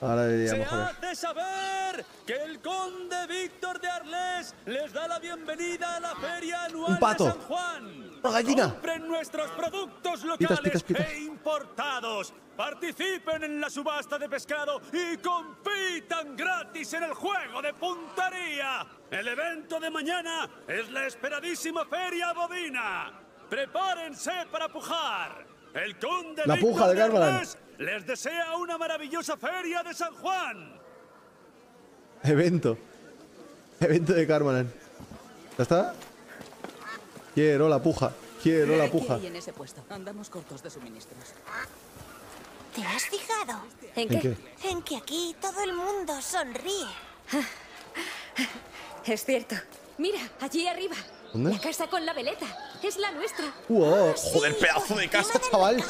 Ahora debería Se hace saber que el conde Víctor de Arles les da la bienvenida a la feria anual Un pato. de San Juan. Una gallina. Compren nuestros productos locales Pitas, pitas, pitas. e importados. Participen en la subasta de pescado y compitan gratis en el juego de puntería. El evento de mañana es la esperadísima feria bovina. Prepárense para pujar. El conde La puja de Garbalan. Les desea una maravillosa feria de San Juan. Evento. Evento de Carmanan. ¿Ya está? Quiero la puja. Quiero la puja. en ese puesto. Andamos cortos de suministros. ¿Te has fijado? ¿En ¿En qué? En que aquí todo el mundo sonríe. Es cierto. Mira, allí arriba. ¿Dónde? La casa con la veleta. Es la nuestra. ¡Wow! Sí, ¡Joder, pedazo de casa, chaval!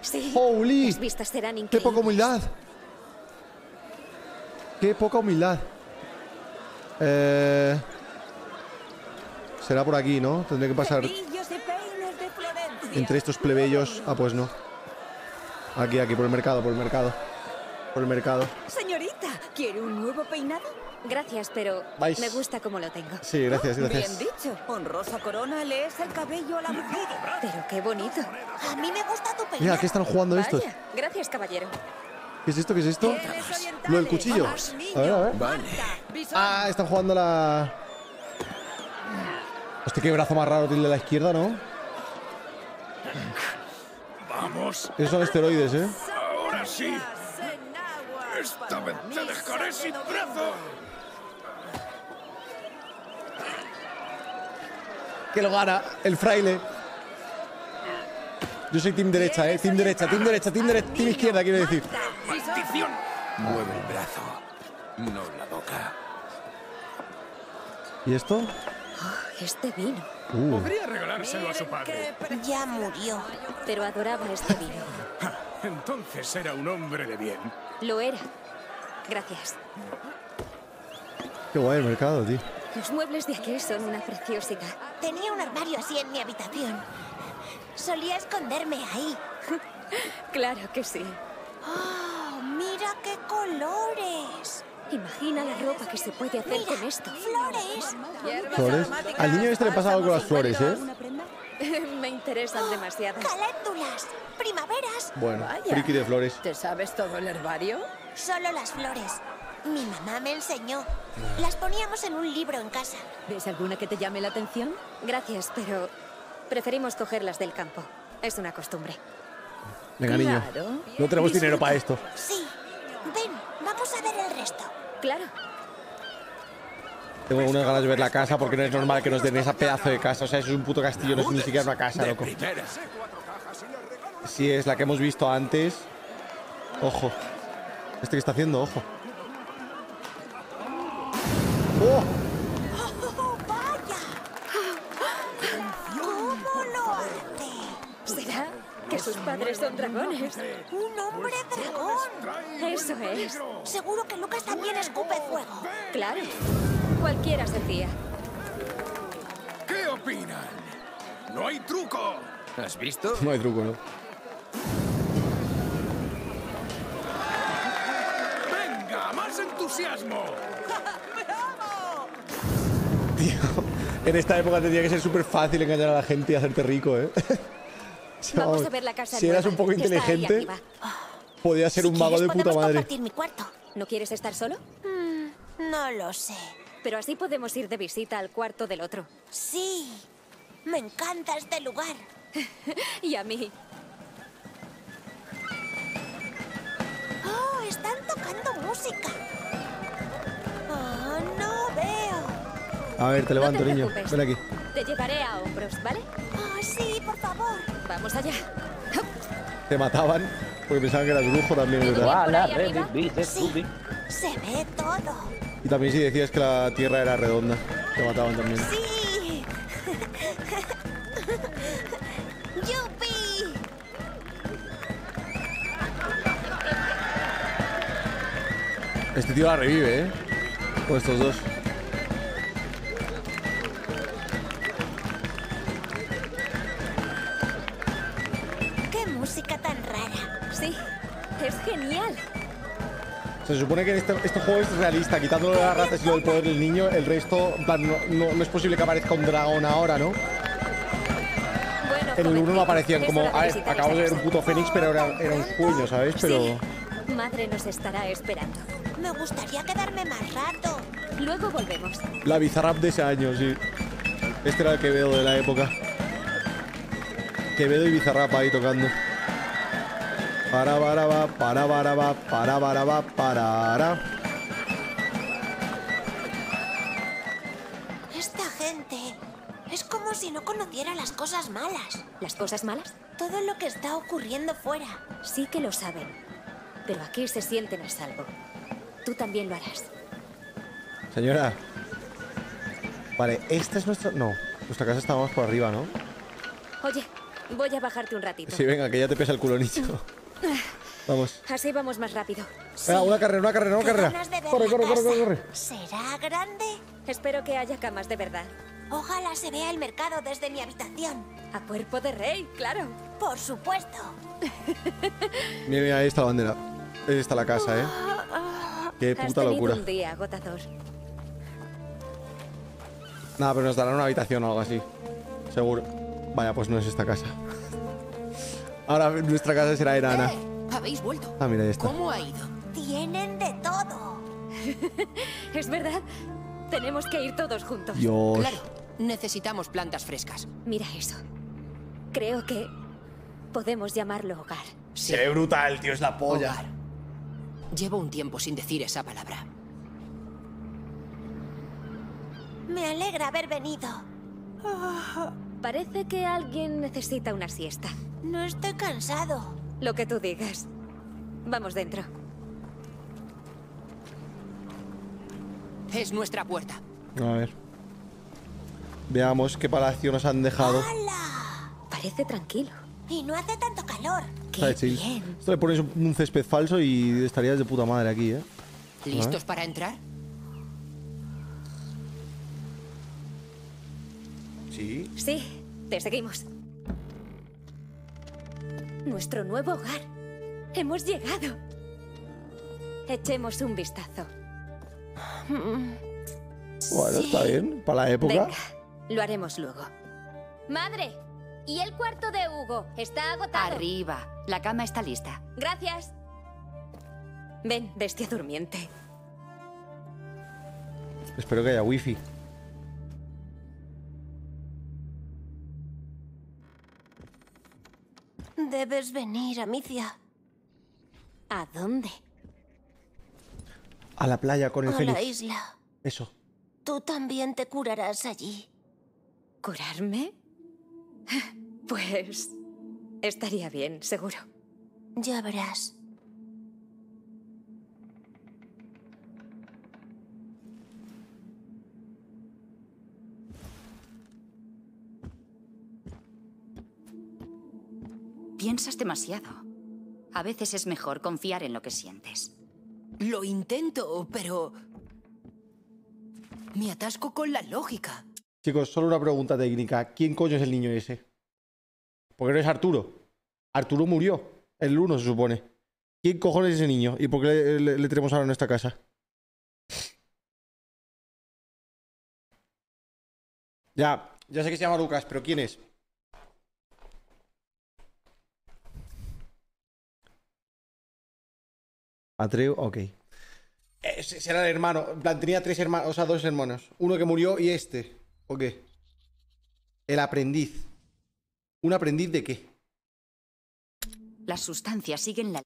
Sí. ¡Holy! Las vistas serán ¡Qué increíbles. poca humildad! ¡Qué poca humildad! Eh... Será por aquí, ¿no? Tendré que pasar entre estos plebeyos. Ah, pues no. Aquí, aquí, por el mercado, por el mercado. Por el mercado. Señorita, ¿quiere un nuevo peinado? Gracias, pero Vais. me gusta como lo tengo. Sí, gracias, Bien gracias. dicho. Honrosa corona le es el cabello a la mujer. Pero qué bonito. A mí me gusta tu peinado. Mira, ¿qué están jugando estos? Vaya, gracias, caballero. ¿Qué es esto? ¿Qué es esto? Lo del cuchillo. A ver, a ver. Vale. Ah, están jugando la... Hostia, qué brazo más raro tiene de la izquierda, ¿no? Vamos, Esos son esteroides, ¿eh? ahora sí. Esta vez te dejaré sin brazo. Que lo gana el fraile. Yo soy team derecha, ¿eh? Team derecha, team derecha, team derecha, team izquierda, quiero decir. Maldición. Mueve el brazo, no la boca. ¿Y esto? Este vino. Uh, Podría regalárselo a su padre. Ya murió. Pero adoraba este vino. Entonces era un hombre de bien. Lo era. Gracias. qué guay el mercado, tío. Los muebles de aquí son una preciosidad. Tenía un armario así en mi habitación. Solía esconderme ahí. Claro que sí. ¡Oh, mira qué colores! Imagina la ropa que se puede hacer Mira, con esto. flores. Flores. Al niño este le pasa algo con las flores, ¿eh? Me interesan demasiado. Caléndulas, primaveras. Bueno, friki de flores. ¿Te sabes todo el herbario? Solo las flores. Mi mamá me enseñó. Las poníamos en un libro en casa. ¿Ves alguna que te llame la atención? Gracias, pero preferimos cogerlas del campo. Es una costumbre. Venga, niño. Claro. No tenemos dinero para esto. Sí. Ven, vamos a ver el resto. Claro. Tengo unas ganas de ver la casa porque no es normal que nos den esa pedazo de casa. O sea, eso es un puto castillo, no es ni siquiera una casa, loco. Sí, es la que hemos visto antes. Ojo. Este que está haciendo, ojo. Sus padres son dragones? Un hombre dragón. Eso es. Seguro que Lucas también escupe fuego. Claro. Cualquiera se fía. ¿Qué opinan? ¡No hay truco! ¿Has visto? No hay truco, ¿no? más entusiasmo! Tío, en esta época tendría que ser súper fácil engañar a la gente y hacerte rico, ¿eh? Vamos a ver la casa Si eras un poco inteligente, podías ser Si un mago de puta madre. compartir mi cuarto. ¿No quieres estar solo? Mm, no lo sé. Pero así podemos ir de visita al cuarto del otro. Sí, me encanta este lugar. Y a mí. Oh, están tocando música. Oh, no veo. A ver, te levanto, no te niño. Ven aquí. Te llevaré a hombros, ¿vale? Oh, sí, por favor. Vamos allá. Te mataban porque pensaban que eras brujo también, ¿verdad? Sí, se ve todo. Y también si decías que la tierra era redonda, te mataban también. Sí. ¡Yupi! Este tío la revive, ¿eh? Con estos dos. Se supone que este, este juego es realista, quitándolo de las ratas y lo del poder del niño, el resto, plan, no, no- no es posible que aparezca un dragón ahora, ¿no? Bueno, En el 1 no aparecían como, a ver, acabo de ver un puto fénix, pero era, era un sueño, ¿sabes? Pero Sí. Madre nos estará esperando. Me gustaría quedarme más rato. Luego volvemos. la Bizarrap de ese año, sí. Este era el Quevedo de la época. Quevedo y Bizarrap ahí tocando. Para, para, va, para, para, va, para, para, va, para. Esta gente es como si no conociera las cosas malas. ¿Las cosas malas? Todo lo que está ocurriendo fuera. Sí que lo saben. Pero aquí se sienten a salvo. Tú también lo harás. Señora. Vale, esta es nuestra... No, nuestra casa está más por arriba, ¿no? Oye, voy a bajarte un ratito. Sí, venga, que ya te pesa el culo, nicho. Vamos. Así vamos más rápido. Venga, una carrera, una carrera, una carrera. Corre, corre, corre, corre, corre. ¿Será grande? Espero que haya camas de verdad. Ojalá se vea el mercado desde mi habitación. A cuerpo de rey, claro. Por supuesto. Mira, mira, ahí está la bandera. Ahí está la casa, ¿eh? Qué Has puta tenido locura. un día agotador. Nada, pero nos darán una habitación o algo así. Seguro. Vaya, pues no es esta casa. Ahora nuestra casa será enana. Eh, ¿Habéis vuelto? Ah, mira, ahí está. ¿Cómo ha ido? Tienen de todo. Es verdad. Tenemos que ir todos juntos. Dios. Claro, necesitamos plantas frescas. Mira eso. Creo que podemos llamarlo hogar. Sí, Qué brutal, tío, es la polla. hogar. Llevo un tiempo sin decir esa palabra. Me alegra haber venido. Parece que alguien necesita una siesta. No estoy cansado. Lo que tú digas. Vamos dentro. Es nuestra puerta. A ver. Veamos qué palacio nos han dejado. ¡Hala! Parece tranquilo. Y no hace tanto calor. Qué bien. Esto le pones un, un césped falso y estarías de puta madre aquí, ¿eh? ¿Listos para entrar? Sí. Sí, te seguimos. Nuestro nuevo hogar. Hemos llegado. Echemos un vistazo. Bueno, está bien. Para la época. Venga, lo haremos luego. Madre, ¿y el cuarto de Hugo? Está agotado. Arriba. La cama está lista. Gracias. Ven, bestia durmiente. Espero que haya wifi. Debes venir, Amicia. ¿A dónde? A la playa con el A la isla. Eso. Tú también te curarás allí. ¿Curarme? Pues... Estaría bien, seguro. Ya verás. Piensas demasiado. A veces es mejor confiar en lo que sientes. Lo intento, pero... Me atasco con la lógica. Chicos, solo una pregunta técnica. ¿Quién coño es el niño ese? Porque no es Arturo. Arturo murió. El 1 se supone. ¿Quién cojones es ese niño? ¿Y por qué le, le tenemos ahora en esta casa? Ya, ya sé que se llama Lucas, pero ¿quién es? Atreu, ok. Eh, se- será el hermano. En plan, tenía tres hermanos, o sea, dos hermanos. Uno que murió y este. ¿O qué? El aprendiz. ¿Un aprendiz de qué? Las sustancias siguen la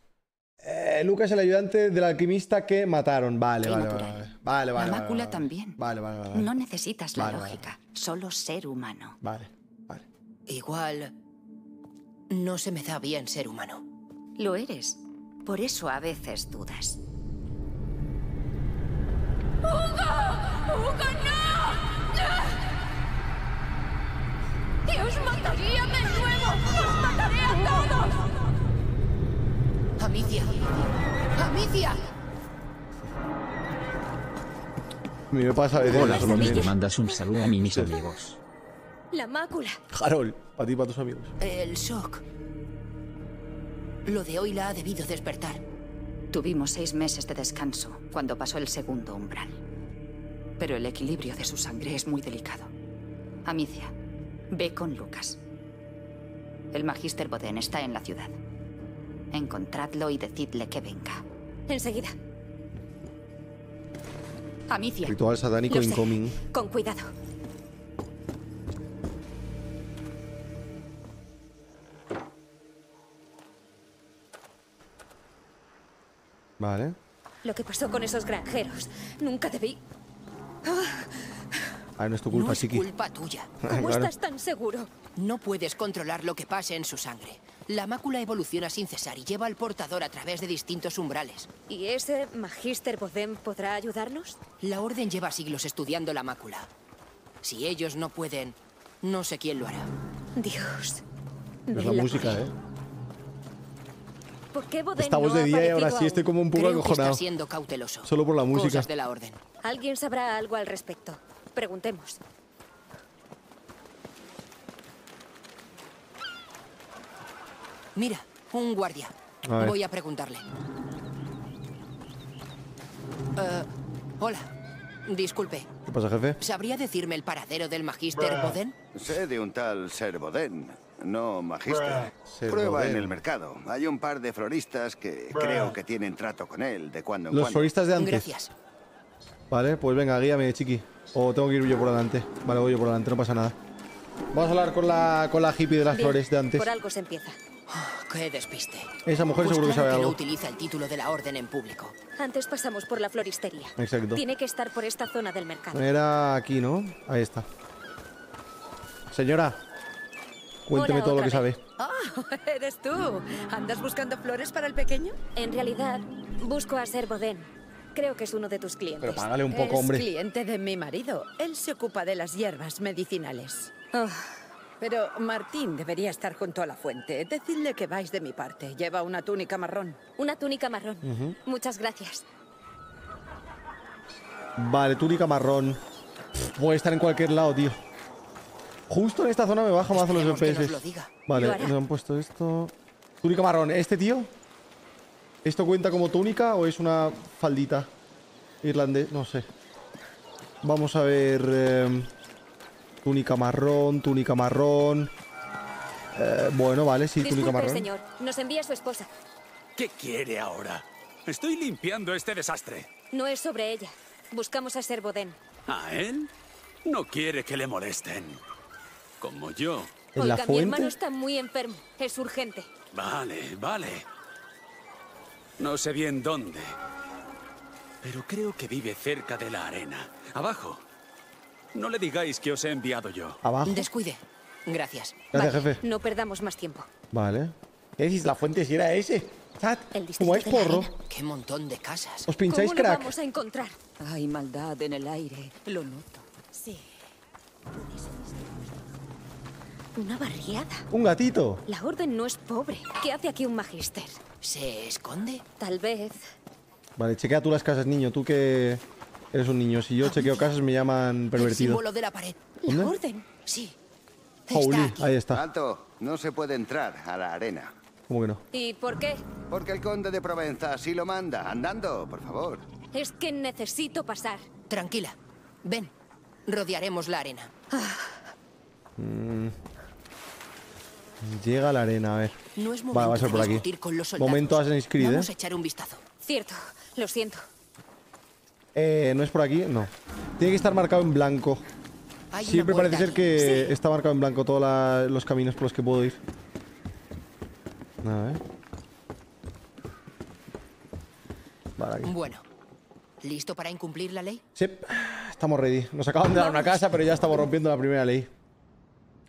Eh, Lucas, el ayudante del alquimista que mataron. Vale, vale, vale. Vale, vale, vale. la mácula vale. también. Vale, vale, vale. No necesitas la Vale, vale. lógica, solo ser humano. Vale, vale. Igual no se me da bien ser humano. Lo eres. Por eso a veces dudas. ¡Hugo, no! ¡Y os mataría de nuevo! ¡Os mataré a todos! Amicia. Amicia. A mí me pasa a veces Hola, le mandas un saludo a mí, mis amigos. La mácula. Harold, para ti y para tus amigos. El shock. Lo de hoy la ha debido despertar. Tuvimos seis meses de descanso cuando pasó el segundo umbral. Pero el equilibrio de su sangre es muy delicado. Amicia, ve con Lucas. El Magister Boden está en la ciudad. Encontradlo y decidle que venga. Enseguida. Amicia. Ritual sé. incoming. Con cuidado. Vale. Lo que pasó con esos granjeros. Nunca debí. Ah, no es tu culpa, no es chiqui. culpa tuya. ¿Cómo Claro. estás tan seguro? No puedes controlar lo que pase en su sangre. La mácula evoluciona sin cesar y lleva al portador a través de distintos umbrales. ¿Y ese Magister Bodem podrá ayudarnos? La Orden lleva siglos estudiando la mácula. Si ellos no pueden, no sé quién lo hará. Dios. Es la la música, eh. ¿Por qué Bodem Estamos no de día y ahora sí estoy como un poco acojonado. siendo cauteloso. Solo por la música. Cosas de la Orden. Alguien sabrá algo al respecto. Preguntemos. Mira, un guardia. A. Voy a preguntarle. Eh, hola. Disculpe. ¿Qué pasa, jefe? ¿Sabría decirme el paradero del Magister Boden? Sé de un tal Serboden, no Magister. Serboden. Prueba en el mercado. Hay un par de floristas que creo que tienen trato con él de cuando en Los cuando. floristas de antes. Gracias. Vale, pues venga, guíame, chiqui. O tengo que ir yo por delante. Vale, voy yo por delante, no pasa nada. Vamos a hablar con la, con la hippie de las Bien, flores de antes. Por algo se empieza. Qué despiste. Esa mujer Pues seguro que claro sabe no algo. utiliza el título de la Orden en público. Antes pasamos por la floristería. Exacto. Tiene que estar por esta zona del mercado. Era aquí, ¿no? Ahí está. Señora, cuénteme Hola, todo lo que sabe. Ah, eres tú. ¿Andas buscando flores para el pequeño? En realidad, busco a Ser Bodén. Creo que es uno de tus clientes. Pero págale un poco, es hombre. cliente de mi marido. Él se ocupa de las hierbas medicinales. Oh, Pero Martín debería estar junto a la fuente. Decidle que vais de mi parte. Lleva una túnica marrón. una túnica marrón. Muchas gracias. Vale, túnica marrón. Pff, Puede estar en cualquier lado, tío. Justo en esta zona me baja más los FPS. lo diga. Vale, nos han puesto esto. Túnica marrón. ¿Este tío? ¿Esto cuenta como túnica o es una faldita irlandés? No sé. Vamos a ver. eh, túnica marrón, túnica marrón. Eh, bueno, vale, sí, túnica Disculpe, marrón. señor. Nos envía su esposa. ¿Qué quiere ahora? Estoy limpiando este desastre. No es sobre ella. Buscamos a Ser Bodén. ¿A él? No quiere que le molesten. Como yo. ¿En la Oiga, mi hermano fuente? está muy enfermo. Es urgente. Vale, vale. No sé bien dónde. Pero creo que vive cerca de la arena. Abajo. No le digáis que os he enviado yo. Abajo. Descuide. Gracias. Gracias, Vale, jefe. No perdamos más tiempo. Vale. ¿Qué decís? La fuente si era ese. El Como distrito es porro. Qué montón de casas. ¿Os pincháis ¿Cómo lo crack? vamos a encontrar? Hay maldad en el aire. Lo noto. Sí. Una barriada. Un gatito. La orden no es pobre. ¿Qué hace aquí un magister? ¿Se esconde? Tal vez. Vale, chequea tú las casas, niño. Tú que eres un niño. Si yo chequeo casas me llaman El pervertido. símbolo de la pared. La orden. Sí. Holy, Está ahí está. Alto, no se puede entrar a la arena. ¿Cómo que no? ¿Y por qué? Porque el conde de Provenza así lo manda. Andando, por favor. Es que necesito pasar. Tranquila. Ven. Rodearemos la arena. Mm. Llega a la arena, a ver. No es Vale, va a ser por aquí. con los soldados. Momento Assassin's Creed, Vamos ¿eh? a echar un vistazo. Cierto, lo siento. Eh, ¿No es por aquí? No. Tiene que estar marcado en blanco. Hay Siempre parece ser que. Sí. está marcado en blanco todos los caminos por los que puedo ir. A ver. Vale, aquí. Bueno, ¿listo para incumplir la ley? Sí, estamos ready. Nos acaban de dar una casa, pero ya estamos rompiendo la primera ley.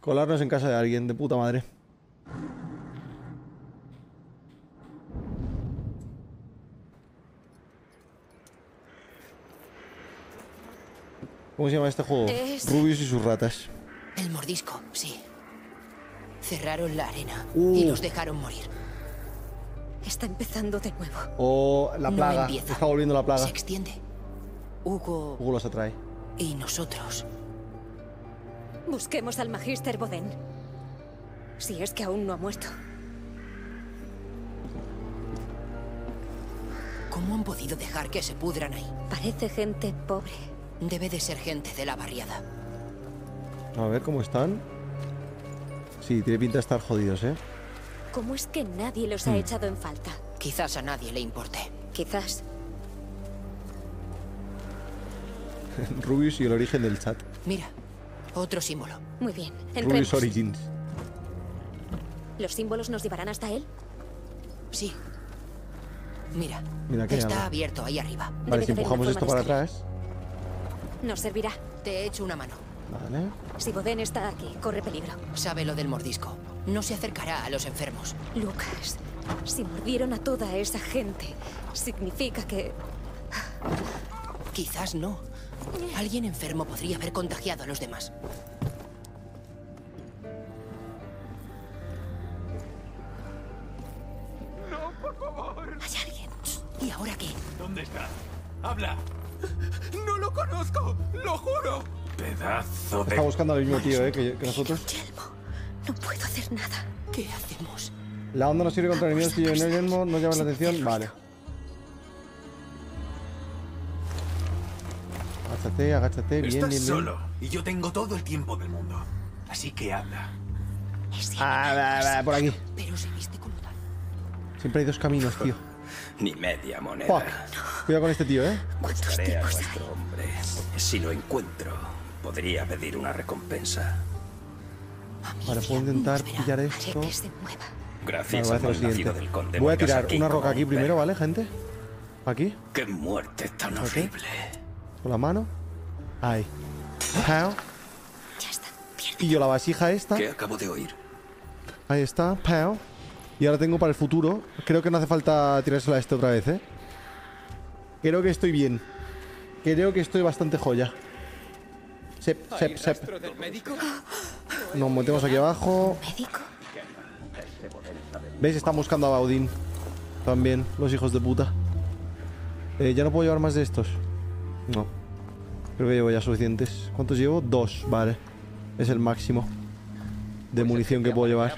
Colarnos en casa de alguien, de puta madre. ¿Cómo se llama este juego? Es- Rubius y sus ratas. El mordisco, sí. Cerraron la arena Uh. y los dejaron morir. Está empezando de nuevo. O la plaga. Está volviendo la plaga. Se extiende. Hugo Hugo los atrae. y nosotros. Busquemos al Magister Boden. Si es que aún no ha muerto. ¿Cómo han podido dejar que se pudran ahí? Parece gente pobre. Debe de ser gente de la barriada. A ver cómo están. Sí, tiene pinta de estar jodidos, ¿eh? ¿Cómo es que nadie los ha Hmm. echado en falta? Quizás a nadie le importe. Quizás. Rubius y el origen del chat. Mira, otro símbolo. Muy bien. Rubius Entremos. Origins. ¿Los símbolos nos llevarán hasta él? Sí. Mira, Mira, ¿qué está llama? abierto ahí arriba. Vale, si empujamos una esto para de atrás. Nos servirá. Te echo una mano. Vale. Si Boden está aquí, corre peligro. Sabe lo del mordisco. No se acercará a los enfermos. Lucas, si mordieron a toda esa gente, significa que... Quizás no. Alguien enfermo podría haber contagiado a los demás. Pedazo Está buscando al mismo tío, ¿eh? Que, que nosotros. No puedo hacer nada. ¿Qué hacemos? La onda no sirve contra enemigos que lleven el yelmo, no llaman la atención. Vale. Agáchate, agáchate, bien, Estás bien, bien. solo y yo tengo todo el tiempo del mundo. Así que habla. Ah, va, va, por aquí. Pero se viste como tal. Siempre hay dos caminos, tío. Ni media moneda. Fuck. Cuidado con este tío, ¿eh? A nuestro hombre. Si lo encuentro, podría pedir una recompensa. Vale, puedo intentar pillar esto. Gracias Vale, voy a al hacer lo malnacido siguiente. del conde Voy a tirar aquí una roca aquí un primero. ¿vale, gente? Aquí, ¡Qué muerte tan horrible! con la mano. Ahí. Pau. Pillo la vasija esta. ¿Qué acabo de oír? Ahí está, Pau. Y ahora tengo para el futuro. Creo que no hace falta tirársela a este otra vez, ¿eh? Creo que estoy bien. Creo que estoy bastante joya. Sep, sep, sep. Nos metemos aquí abajo. ¿Veis? Están buscando a Baudín. También, los hijos de puta. Eh, ya no puedo llevar más de estos. No. Creo que llevo ya suficientes. ¿Cuántos llevo? Dos, vale. Es el máximo de munición que puedo llevar.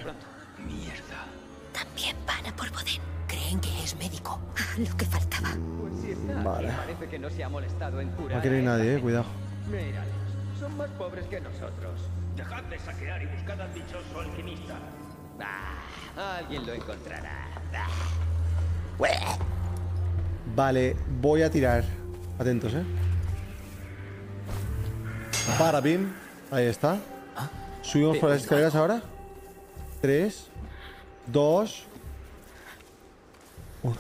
También van a por Boden. Creen que es médico. Lo que faltaba. Vale. Parece que no se ha molestado en curar. No quiere a esa nadie, eh. Cuidado. Son más pobres que nosotros. Dejad de saquear y buscad al dichoso alquimista. Ah, alguien lo encontrará. Vale, voy a tirar. Atentos, eh. Para, bim. Ahí está. Subimos por las escaleras ahora. Tres. Dos. Uno.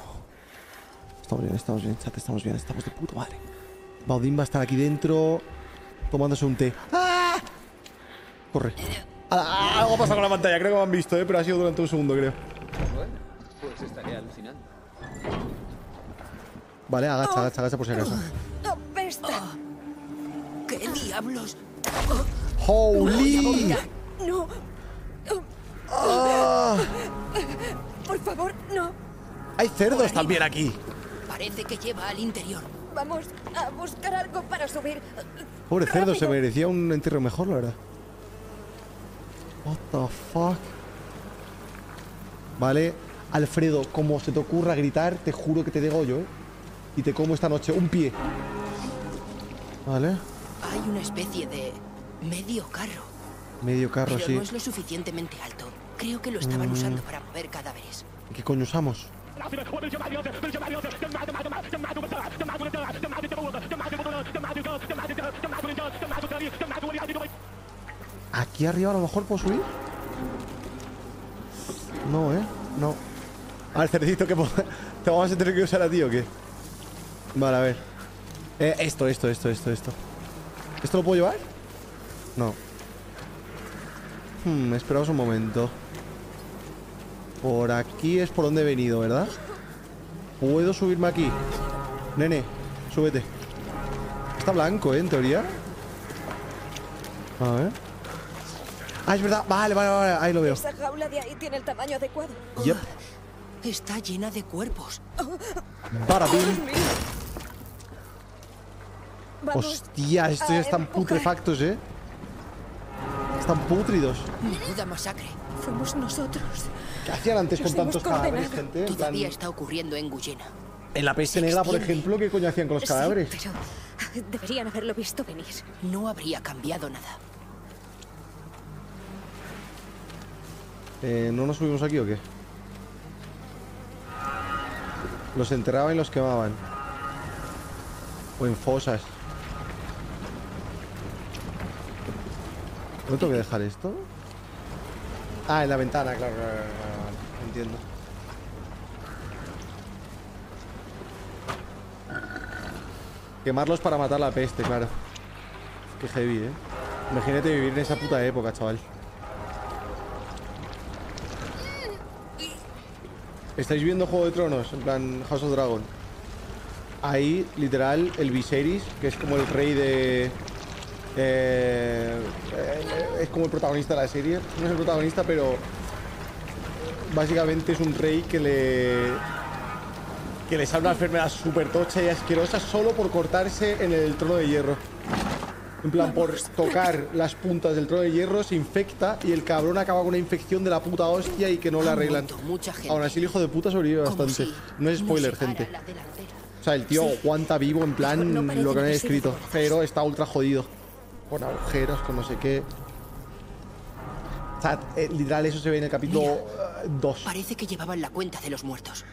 Estamos bien, estamos bien, chat, estamos bien, estamos de puta madre. Baudín va a estar aquí dentro. Tomándose un té. ¡Ah! Corre. Ah, algo ha pasado con la pantalla, creo que me han visto, eh, pero ha sido durante un segundo, creo. Bueno, pues estaré alucinando. Vale, agacha, agacha, agacha por si acaso. ¿Qué diablos? ¡Holy! ¡No! Ah. Por favor, no. Hay cerdos también aquí. Parece que lleva al interior. Vamos a buscar algo para subir. Pobre cerdo, se merecía un entierro mejor, la verdad. What the fuck. Vale, Alfredo, como se te ocurra gritar, te juro que te degollo, ¿eh? Y te como esta noche un pie. Vale. Hay una especie de medio carro. Medio carro, Pero sí. no es lo suficientemente alto. Creo que lo estaban Mm. usando para mover cadáveres. ¿Qué coño usamos? Aquí arriba a lo mejor puedo subir. No, eh. No. Al cerdito que te vamos a tener que usar a ti o qué. Vale, a ver. Eh, esto, esto, esto, esto, esto. ¿Esto lo puedo llevar? No. Hmm, esperaos un momento. Por aquí es por donde he venido, ¿verdad? ¿Puedo subirme aquí? Nene, súbete. Está blanco, ¿eh? En teoría. A ver. Ah, es verdad. Vale, vale, vale. Ahí lo veo. Esa jaula de ahí tiene el tamaño adecuado. Yep. Está llena de cuerpos. Para Dios bien. mío. Vamos Hostia, estos están empujar. putrefactos, ¿eh? Están pútridos. Menuda masacre. Fuimos nosotros. ¿Qué hacían antes con tantos cadáveres, gente? En, plan, Todavía está ocurriendo en Guyena. en la peste negra, por ejemplo, ¿qué coño hacían con los Sí, cadáveres? pero deberían haberlo visto venir. No habría cambiado nada. Eh, ¿No nos subimos aquí o qué? Los enterraban y los quemaban. O en fosas. ¿No tengo que dejar esto? Ah, en la ventana, claro, claro, claro, claro, Entiendo. Quemarlos para matar la peste, claro. Qué heavy, ¿eh? Imagínate vivir en esa puta época, chaval. ¿Estáis viendo Juego de Tronos? En plan House of Dragon. Ahí, literal, el Viserys, que es como el rey de... eh, eh, es como el protagonista de la serie. No es el protagonista, pero... Básicamente es un rey que le... Que le sale una enfermedad súper tocha y asquerosa solo por cortarse en el trono de hierro. En plan, por tocar las puntas del trono de hierro se infecta y el cabrón acaba con una infección de la puta hostia y que no la arreglan. Aún así el hijo de puta sobrevive bastante. No es spoiler, gente. O sea, el tío aguanta vivo en plan lo que me imposible escrito. Pero está ultra jodido. Con agujeros, con no sé qué. O sea, eh, literal eso se ve en el capítulo 2. Parece que llevaban la cuenta de los muertos.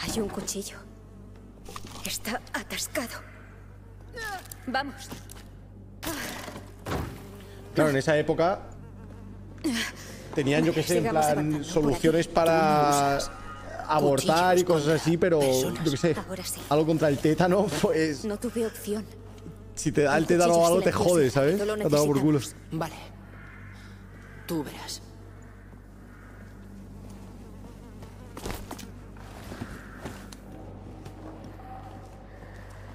Hay un cuchillo. Está atascado. Vamos. Claro, en esa época tenían, yo que sé, en plan soluciones para abortar y cosas así, pero yo que sé, algo contra el tétano, pues No tuve opción. Si te da el o cuchillo algo te jodes, ¿sabes? Te ha dado por culo. Vale. Tú verás.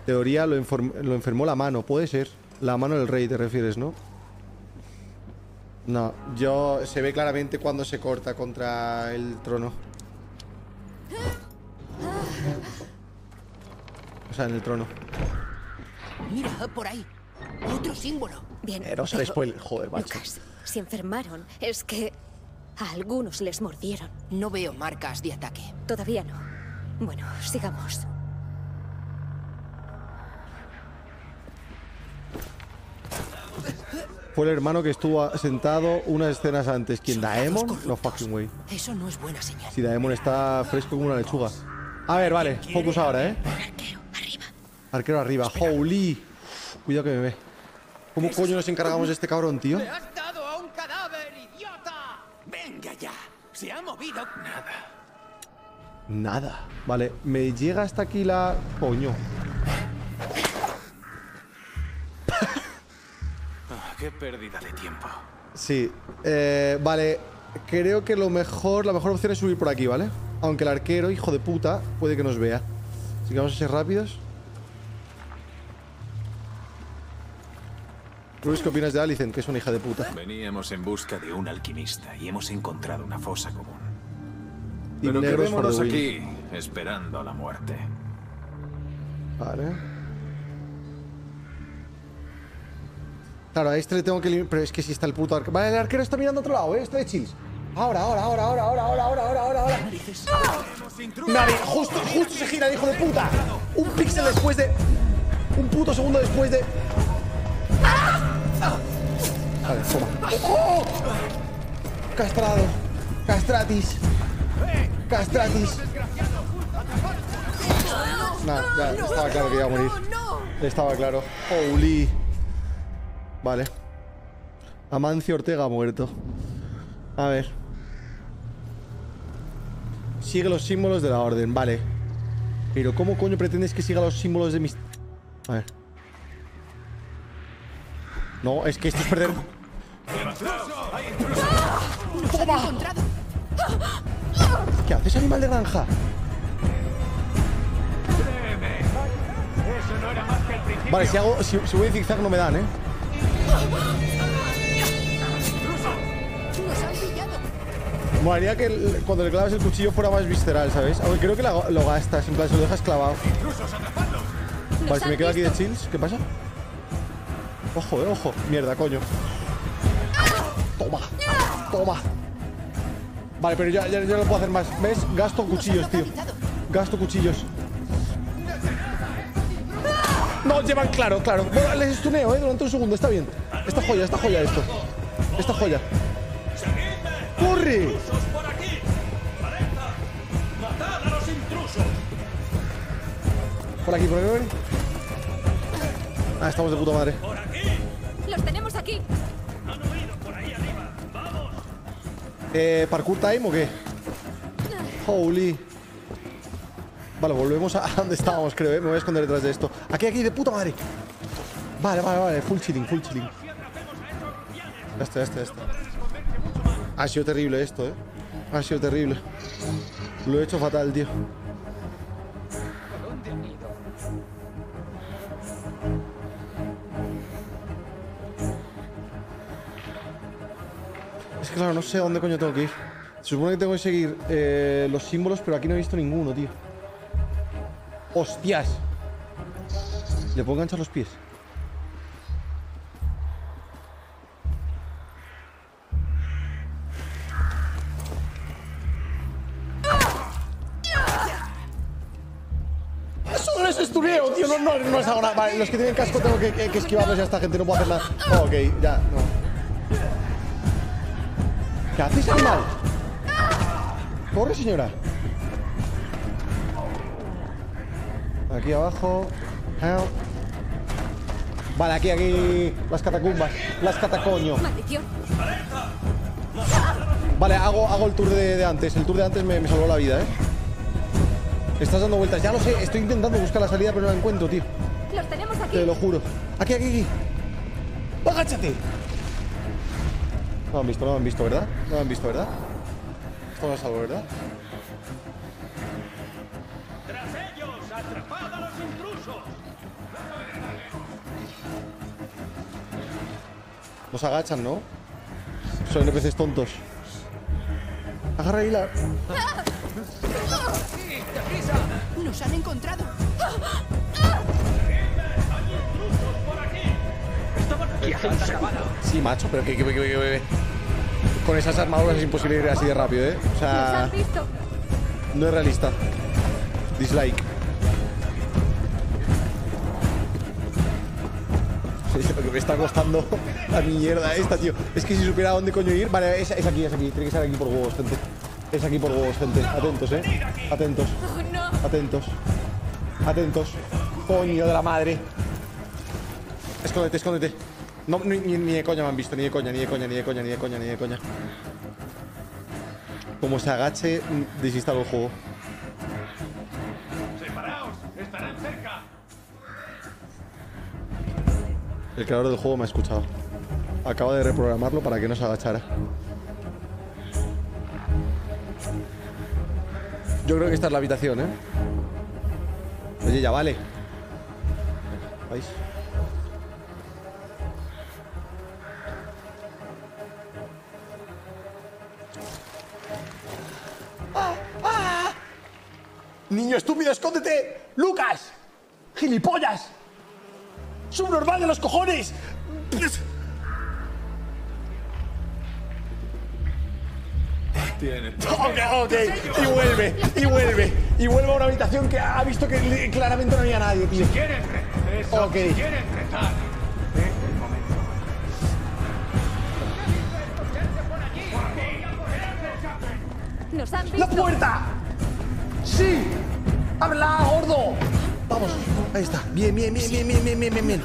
Teoría lo, lo enfermó la mano, puede ser. La mano del rey te refieres, ¿no? No, yo se ve claramente cuando se corta contra el trono. O sea, en el trono. Mira, por ahí. Otro símbolo. Bien. Eh, no sale pero, spoiler, joder, macho. Lucas, si enfermaron, es que a algunos les mordieron. No veo marcas de ataque. Todavía no. Bueno, sigamos. Fue el hermano que estuvo sentado unas escenas antes. ¿Quién? ¿Daemon? No fucking way. Eso no es buena señal. Si Daemon está fresco como una lechuga. A ver, vale. Focus ahora, ¿eh? Arquero arriba. Holy. Cuidado que me ve. ¿Cómo coño nos encargamos de este cabrón, tío? ¡Le has dado a un cadáver, idiota! ¡Venga ya! ¡Se ha movido! Nada. Nada. Vale, me llega hasta aquí la... Coño. Ah, ¡Qué pérdida de tiempo! Sí. Eh, vale. Creo que lo mejor, la mejor opción es subir por aquí, ¿vale? Aunque el arquero, hijo de puta, puede que nos vea. Así que vamos a ser rápidos. Luis, ¿qué opinas de Alicent? Que es una hija de puta. Veníamos en busca de un alquimista y hemos encontrado una fosa común. Y Pero quedémonos aquí, esperando la muerte. Vale. Claro, a este le tengo que Pero es que si está el puto arquero. Vale, el arquero está mirando a otro lado, ¿eh? Está de chills. Ahora, ahora, ahora, ahora, ahora, ahora, ahora, ahora, ahora, ahora. Vale, justo, justo se gira el hijo de puta. Un píxel después de. Un puto segundo después de. Vale, toma. ¡Oh! Castrado. Castratis. Castratis. Nah, ya estaba claro que iba a morir. Estaba claro. Holy. Vale. Amancio Ortega ha muerto. A ver. Sigue los símbolos de la orden, vale. Pero ¿cómo coño pretendes que siga los símbolos de mis... A ver. No, es que esto es perder... ¡Toma! ¿Qué haces, animal de granja? Eso no era más que el principio. Vale, si hago... Si, si voy en zigzag no me dan, ¿eh? ¡Nos han pillado! Molaría que el- cuando le clavas el cuchillo fuera más visceral, ¿sabes? Aunque creo que la- lo gastas, en plan, se lo dejas clavado. Vale, si me quedo aquí de chills, ¿qué pasa? Ojo, eh, ojo. Mierda, coño. Toma, toma. Vale, pero ya, ya, no puedo hacer más. ¿Ves? Gasto cuchillos, tío. Gasto cuchillos. No, llevan claro, claro. Les estuneo, eh, durante un segundo. Está bien. Esta joya, esta joya, esto. Esta joya. ¡Corre! Por aquí, por aquí, por aquí. Ah, estamos de puta madre. ¡Los tenemos aquí! Eh, ¿Parkour time o qué? Holy. Vale, volvemos a a donde estábamos, creo, ¿eh? Me voy a esconder detrás de esto. Aquí, aquí, de puta madre. Vale, vale, vale. Full chilling, full chilling. Ya está, ya está, ya está. Ha sido terrible esto, ¿eh? Ha sido terrible. Lo he hecho fatal, tío. Es que claro, no sé a dónde coño tengo que ir. Se supone que tengo que seguir eh, los símbolos, pero aquí no he visto ninguno, tío. ¡Hostias! ¿Le puedo enganchar los pies? ¡Eso no! No, no, es ahora. Vale, los que tienen casco tengo que, que, que esquivarlos y a esta gente no puedo hacer nada. Oh, ok, ya, no. ¿Qué haces, animal? Corre, señora. Aquí abajo. Vale, aquí, aquí. Las catacumbas. Las catacoño. Vale, hago, hago el tour de, de antes. El tour de antes me, me salvó la vida, ¿eh? Estás dando vueltas. Ya lo sé. Estoy intentando buscar la salida, pero no la encuentro, tío. ¡Los tenemos aquí! Te lo juro. Aquí, aquí, aquí. ¡Agáchate! No me han visto, no me han visto, ¿verdad? No me han visto, ¿verdad? Esto no es algo, ¿verdad? ¡Tras ellos! ¡Atrapad a los intrusos! No se agachan, ¿no? Son NPCs tontos. Agarra ahí la... ¡Nos han encontrado! ¿Qué hacéis acabado? Sí, macho, pero que, que, que, que- que- Con esas armaduras es imposible ir así de rápido, ¿eh? O ¡Nos sea, visto! no es realista. Dislike. Lo que me está costando la mierda esta, tío. Es que si supiera dónde coño ir. Vale, es, es aquí, es aquí. Tiene que ser aquí por huevos, gente. Es aquí por huevos, gente. Atentos, eh. Atentos. ¡Oh! Atentos. Atentos. Coño de la madre. Escóndete, escóndete. No, ni, ni- ni de coña me han visto, ni de coña, ni de coña, ni de coña, ni de coña, ni de coña. Como se agache, mm, desinstalo el juego. ¡Separaos! ¡Estarán cerca! El creador del juego me ha escuchado. Acaba de reprogramarlo para que no se agachara. Yo creo que esta es la habitación, ¿eh? Oye, ya vale. ¿Veis? niño estúpido, escóndete. Lucas, gilipollas. Subnormal de los cojones. Tiene. Ok, ok. Y vuelve, y vuelve. Y vuelve a una habitación que ha visto que claramente no había nadie, tío. Si quieres retar, eso, okay. si quieres retar. ¡La puerta! ¡Sí! ¡Habla, gordo! Vamos, ahí está. Bien, bien, bien, bien, bien, bien, bien, bien. bien.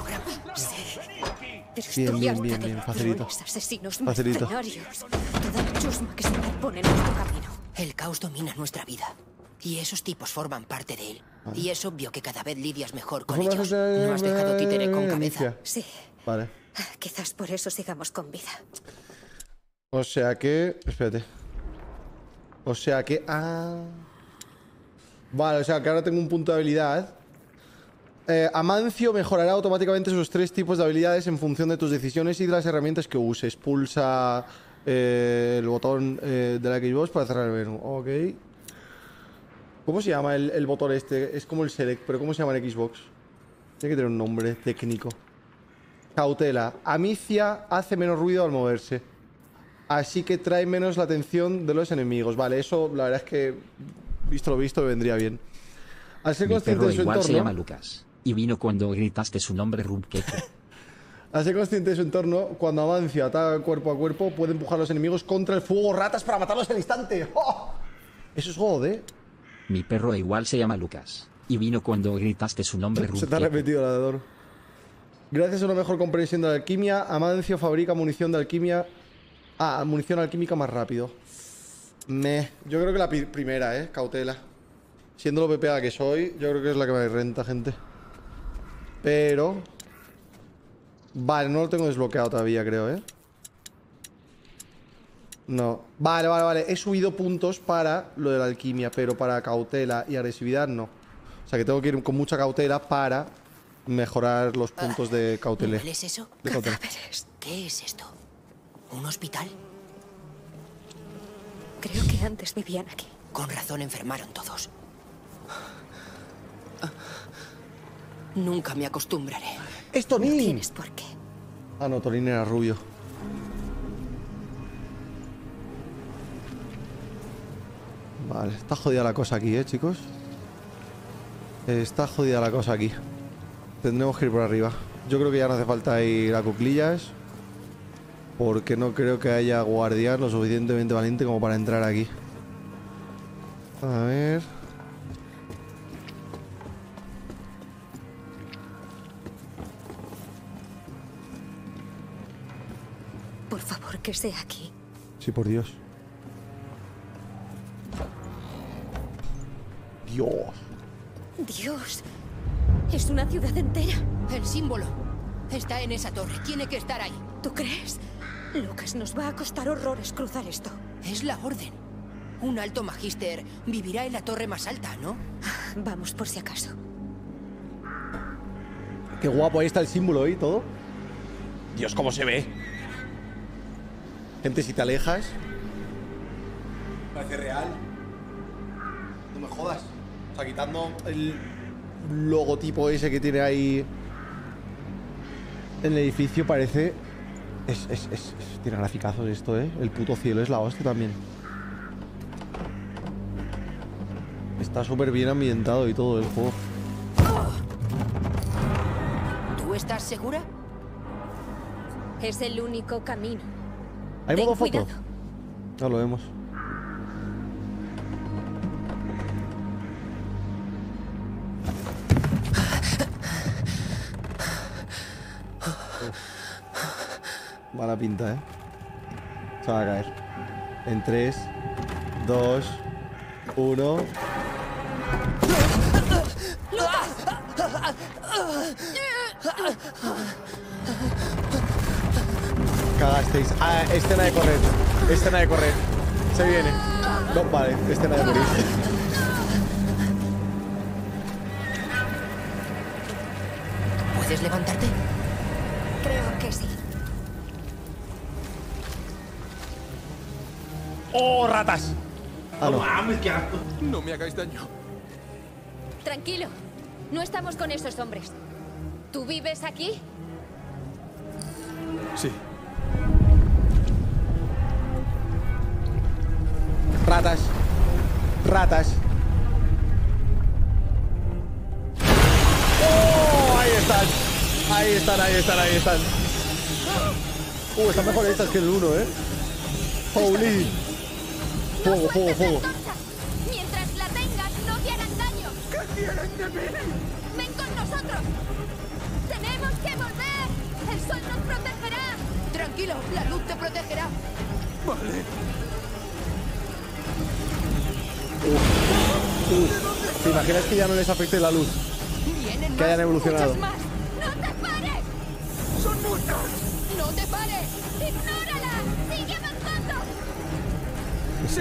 Bien, bien, bien, bien, facilito. Asesinos, facilito. Toda la chusma que se en nuestro camino. El caos domina nuestra vida. Y esos tipos forman parte de él. Vale. Y es obvio que cada vez lidias mejor con ellos. No has eh, dejado títere eh, con cabeza. Sí. Vale. Ah, quizás por eso sigamos con vida. O sea que... Espérate. O sea que... Ah... Vale, o sea que ahora tengo un punto de habilidad. Eh, Amancio mejorará automáticamente sus tres tipos de habilidades en función de tus decisiones y de las herramientas que uses. Pulsa eh, el botón eh, de la Xbox para cerrar el menú. Ok. ¿Cómo se llama el, el botón este? Es como el Select, pero ¿cómo se llama en Xbox? Tiene que tener un nombre técnico. Cautela. Amicia hace menos ruido al moverse. Así que trae menos la atención de los enemigos. Vale, eso la verdad es que, visto lo visto, me vendría bien. Al ser Mi consciente perro de su igual se llama entorno, Lucas. Y vino cuando gritaste su nombre al ser consciente de su entorno, cuando Amancia ataca cuerpo a cuerpo, puede empujar a los enemigos contra el fuego ratas para matarlos al instante. ¡Oh! Eso es God, ¿eh? Mi perro igual se llama Lucas. Y vino cuando gritaste su nombre Se te ha repetido la de Dor. Gracias a una mejor comprensión de la alquimia, Amancio fabrica munición de alquimia. Ah, munición alquímica más rápido. Me. Yo creo que la primera, eh, cautela. Siendo lo PPA que soy, yo creo que es la que me renta, gente. Pero. Vale, no lo tengo desbloqueado todavía, creo, eh. No. Vale, vale, vale. He subido puntos para lo de la alquimia, pero para cautela y agresividad no. O sea que tengo que ir con mucha cautela para mejorar los puntos de cautela. ¿Hueles eso? De cautela. ¿Qué es esto? ¿Un hospital? Creo que antes vivían aquí. Con razón enfermaron todos. Nunca me acostumbraré. ¡Es Tonín! Tienes por qué. Ah, no, Torín era rubio. Vale, está jodida la cosa aquí, ¿eh, chicos? Está jodida la cosa aquí. Tendremos que ir por arriba. Yo creo que ya no hace falta ir a cuclillas. Porque no creo que haya guardián lo suficientemente valiente como para entrar aquí. A ver... Por favor, que sea aquí. Sí, por Dios. Dios. Dios, es una ciudad entera. El símbolo. Está en esa torre. Tiene que estar ahí. ¿Tú crees? Lucas, nos va a costar horrores cruzar esto. Es la orden. Un alto magíster vivirá en la torre más alta, ¿no? Vamos por si acaso. Qué guapo, ahí está el símbolo y todo. Dios, cómo se ve. Gente, si te alejas. Parece real. No me jodas. O sea, quitando el logotipo ese que tiene ahí en el edificio, parece. Es, es, es, es- tiene graficazos esto, ¿eh? El puto cielo es la hostia también. Está súper bien ambientado y todo el juego. ¿Tú estás segura? Es el único camino. ¿Hay Ten modo foto? cuidado. No lo vemos. Mala pinta, ¿eh? Se va a caer. En 3, 2, 1. Cagasteis. Ah, escena de correr. Escena de correr. Se viene. No, vale, escena de morir. ¿Puedes levantarte? ¡Oh, ratas! Ah, no. mames, qué asco. No me hagáis daño. Tranquilo. No estamos con esos hombres. ¿Tú vives aquí? Sí. Ratas. Ratas. ¡Oh! Ahí están. Ahí están, ahí están, ahí están. Uh, están mejor estas que el 1, ¿eh? Holy. Fuego, fuego, fuego. Mientras la tengas, no te harán daño. ¿Qué quieren de mí? ¡Ven con nosotros! ¡Tenemos que volver! ¡El sol nos protegerá! Tranquilo, la luz te protegerá. Vale. Uf. ¿Te imaginas que ya no les afecte la luz? Vienen Que hayan más, evolucionado. muchas más. ¡No te pares! ¡Son muchos! ¡No te pares! ¡Ignórala! Sí.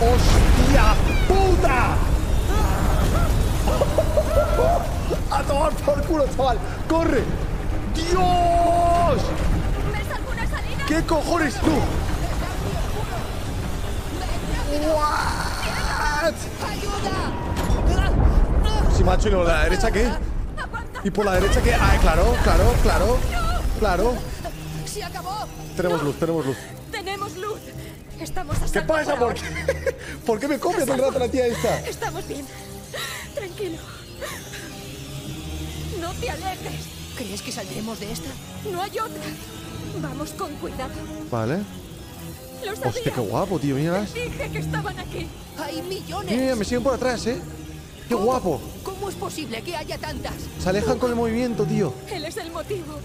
¡Hostia puta! A tomar por culo, chaval. ¡Corre! ¡Dios! ¿Qué cojones tú? What? Sí, macho, ¿y de la derecha qué? ¿Y por la derecha qué? Ah, claro, claro, claro. Claro. ¡Se acabó! Tenemos luz, tenemos luz. ¡Tenemos luz! Estamos a ¿Qué pasa? por ¿Por ahora. qué? ¿Por qué me copia todo el rato la tía esta? Estamos bien. Tranquilo. No te alejes. ¿Crees que saldremos de esta? No hay otra. Vamos con cuidado. Vale. Lo sabía. Hostia, qué guapo, tío. Te dije que estaban aquí. ¡Hay millones! Mira, mira, me siguen por atrás, ¿eh? ¡Qué guapo! ¿Cómo es posible que haya tantas? Se alejan con el movimiento, tío. Él es el motivo.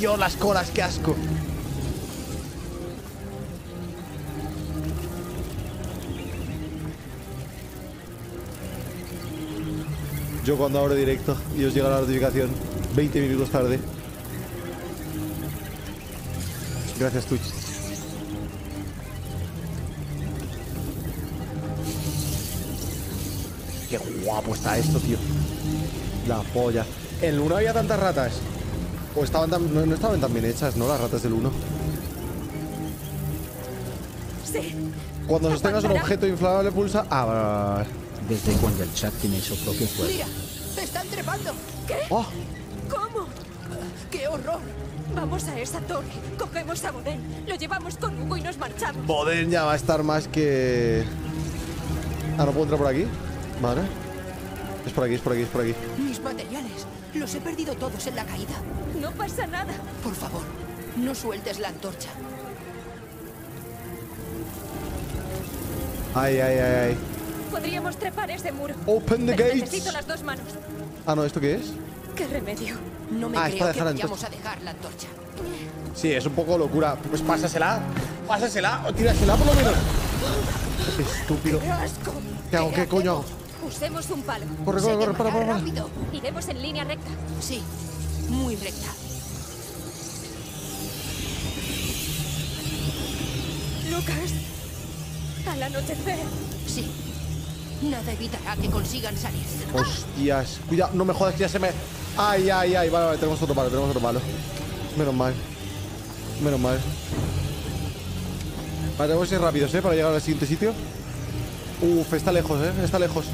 Dios, las colas, qué asco. Yo cuando abro directo y os llega la notificación 20 minutos tarde. Gracias, Twitch. Qué guapo está esto, tío. La polla. En 1 había tantas ratas. O estaban tan, no, no estaban tan bien hechas, ¿no? Las ratas del 1. Sí. Cuando sostengas un objeto inflamable pulsa. Ah, vale, vale, vale. Desde cuando el chat tiene su propio juego. ¡Mira! ¡Están trepando! ¿Qué? Oh. ¿Cómo? ¡Qué horror! Vamos a esa torre. Cogemos a Boden. Lo llevamos con Hugo y nos marchamos. Boden ya va a estar más que. Ah, no puedo entrar por aquí. Vale. Es por aquí, es por aquí, es por aquí. Mis materiales. Los he perdido todos en la caída. No pasa nada. Por favor, no sueltes la antorcha. Ay, ay, ay, ay. Podríamos trepar ese muro. Open the gates. Necesito las dos manos. Ah, no, ¿esto qué es? ¿Qué remedio? No me Ah, es creo para que dejar la vayamos a dejar la antorcha. Sí, es un poco locura. Pues pásasela. Pásasela o tírasela por lo menos. Qué estúpido. ¡Qué asco! ¿Qué hago? ¿Qué coño hago? Usemos un palo. Corre, corre, corre, para, para. Rápido. Iremos en línea recta. Sí, muy recta. Lucas, al anochecer. Sí. Nada evitará que consigan salir. Hostias. Cuidado, no me jodas que ya se me. Ay, ay, ay. Vale, vale, tenemos otro palo, tenemos otro palo. Menos mal. Menos mal. Vale, tenemos que ser rápidos, ¿eh? Para llegar al siguiente sitio. Uf, está lejos, ¿eh? Está lejos.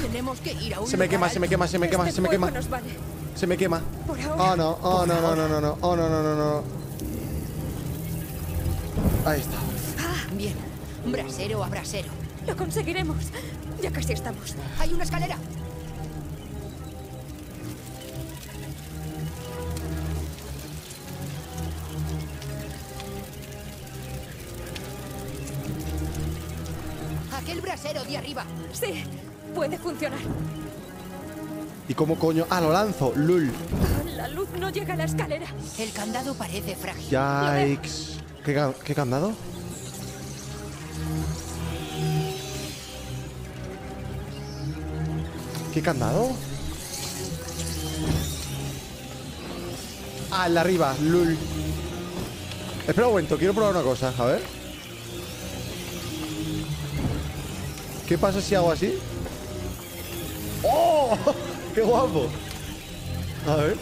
Tenemos que ir a un Se me lugar quema, se me quema, se me quema, Este se me quema. fuego nos vale. Se me quema. Por ahora. Oh, no, oh, no, no, no, no, no. Oh, no, no, no, no. Ahí está. Ah, bien. Brasero a brasero. Lo conseguiremos. Ya casi estamos. Hay una escalera. Aquel brasero de arriba. Sí, puede funcionar. ¿Y cómo coño? Ah, lo lanzo. Lul. La luz no llega a la escalera. El candado parece frágil. Yikes. ¿Qué, qué candado? ¿Qué candado? Ah, el de arriba, lul. Espera un momento, quiero probar una cosa, a ver. ¿Qué pasa si hago así? ¡Oh! ¡Qué guapo! A ver.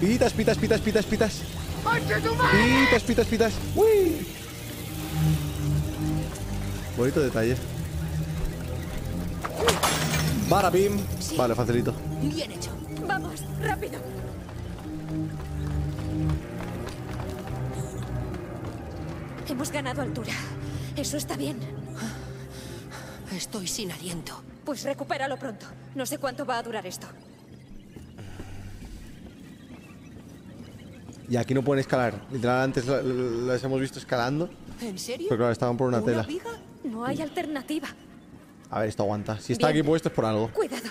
Pitas, pitas, pitas, pitas, pitas. Pitas, pitas, pitas. ¡Uy! Bonito detalle. Barabim. Vale, facilito. Bien hecho. Vamos, rápido. Hemos ganado altura. Eso está bien. Estoy sin aliento. Pues recupéralo pronto. No sé cuánto va a durar esto. Y aquí no pueden escalar. Literal, antes la- la- las hemos visto escalando. ¿En serio? Pero claro, estaban por una tela. viga? No hay alternativa. A ver, esto aguanta. Si está Bien. aquí puesto es por algo. Cuidado.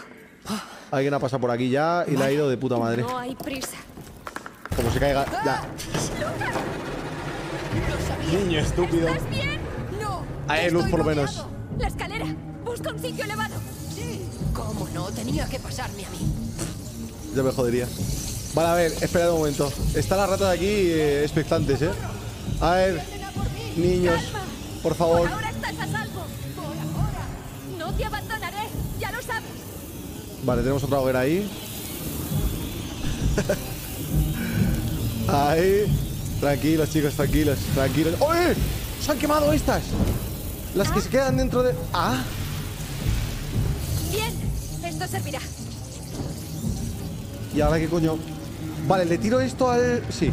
Alguien ha pasado por aquí ya y le ha ido de puta madre. No hay prisa. Como se caiga. Ya. Niño estúpido. ¿Estás bien? No. Hay luz por lo menos. La escalera. Busca un sitio elevado. Sí. ¿Cómo no? Tenía que pasarme a mí. Ya me jodería. Vale, a ver, espera un momento. Están las ratas aquí eh, expectantes, ¿eh? A ver, niños, por favor. Ahora estás a salvo. No te abandonaré. Ya lo sabes. Vale, tenemos otra hoguera ahí. Ahí. Tranquilos, chicos, tranquilos, tranquilos. ¡Oye! ¡Se han quemado estas! Las que se quedan dentro de... ¡Ah! Bien. Esto servirá. ¿Y ahora qué coño? Vale, le tiro esto al... Sí.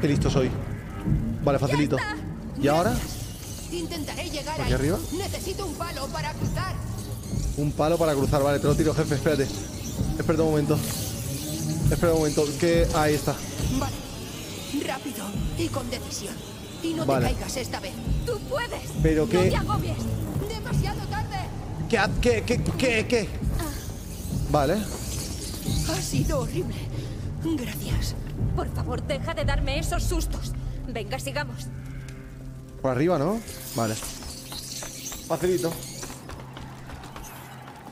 Qué listo soy. Vale, facilito. ¿Y ahora? Intentaré llegar ¿Aquí ahí. arriba? Necesito un palo para cruzar. Un palo para cruzar. Vale, te lo tiro, jefe. Espérate. Espera un momento. Espera un momento. Que... Ahí está. Vale. Rápido y con decisión. Y no Vale. te caigas esta vez. Tú puedes. Pero No qué- te agobies. Demasiado tarde. ¿Qué? ¿Qué? ¿Qué? ¿Qué? ¿Qué? Vale. Ha sido horrible. Gracias. Por favor, deja de darme esos sustos. Venga, sigamos. Por arriba, ¿no? Vale. Facilito.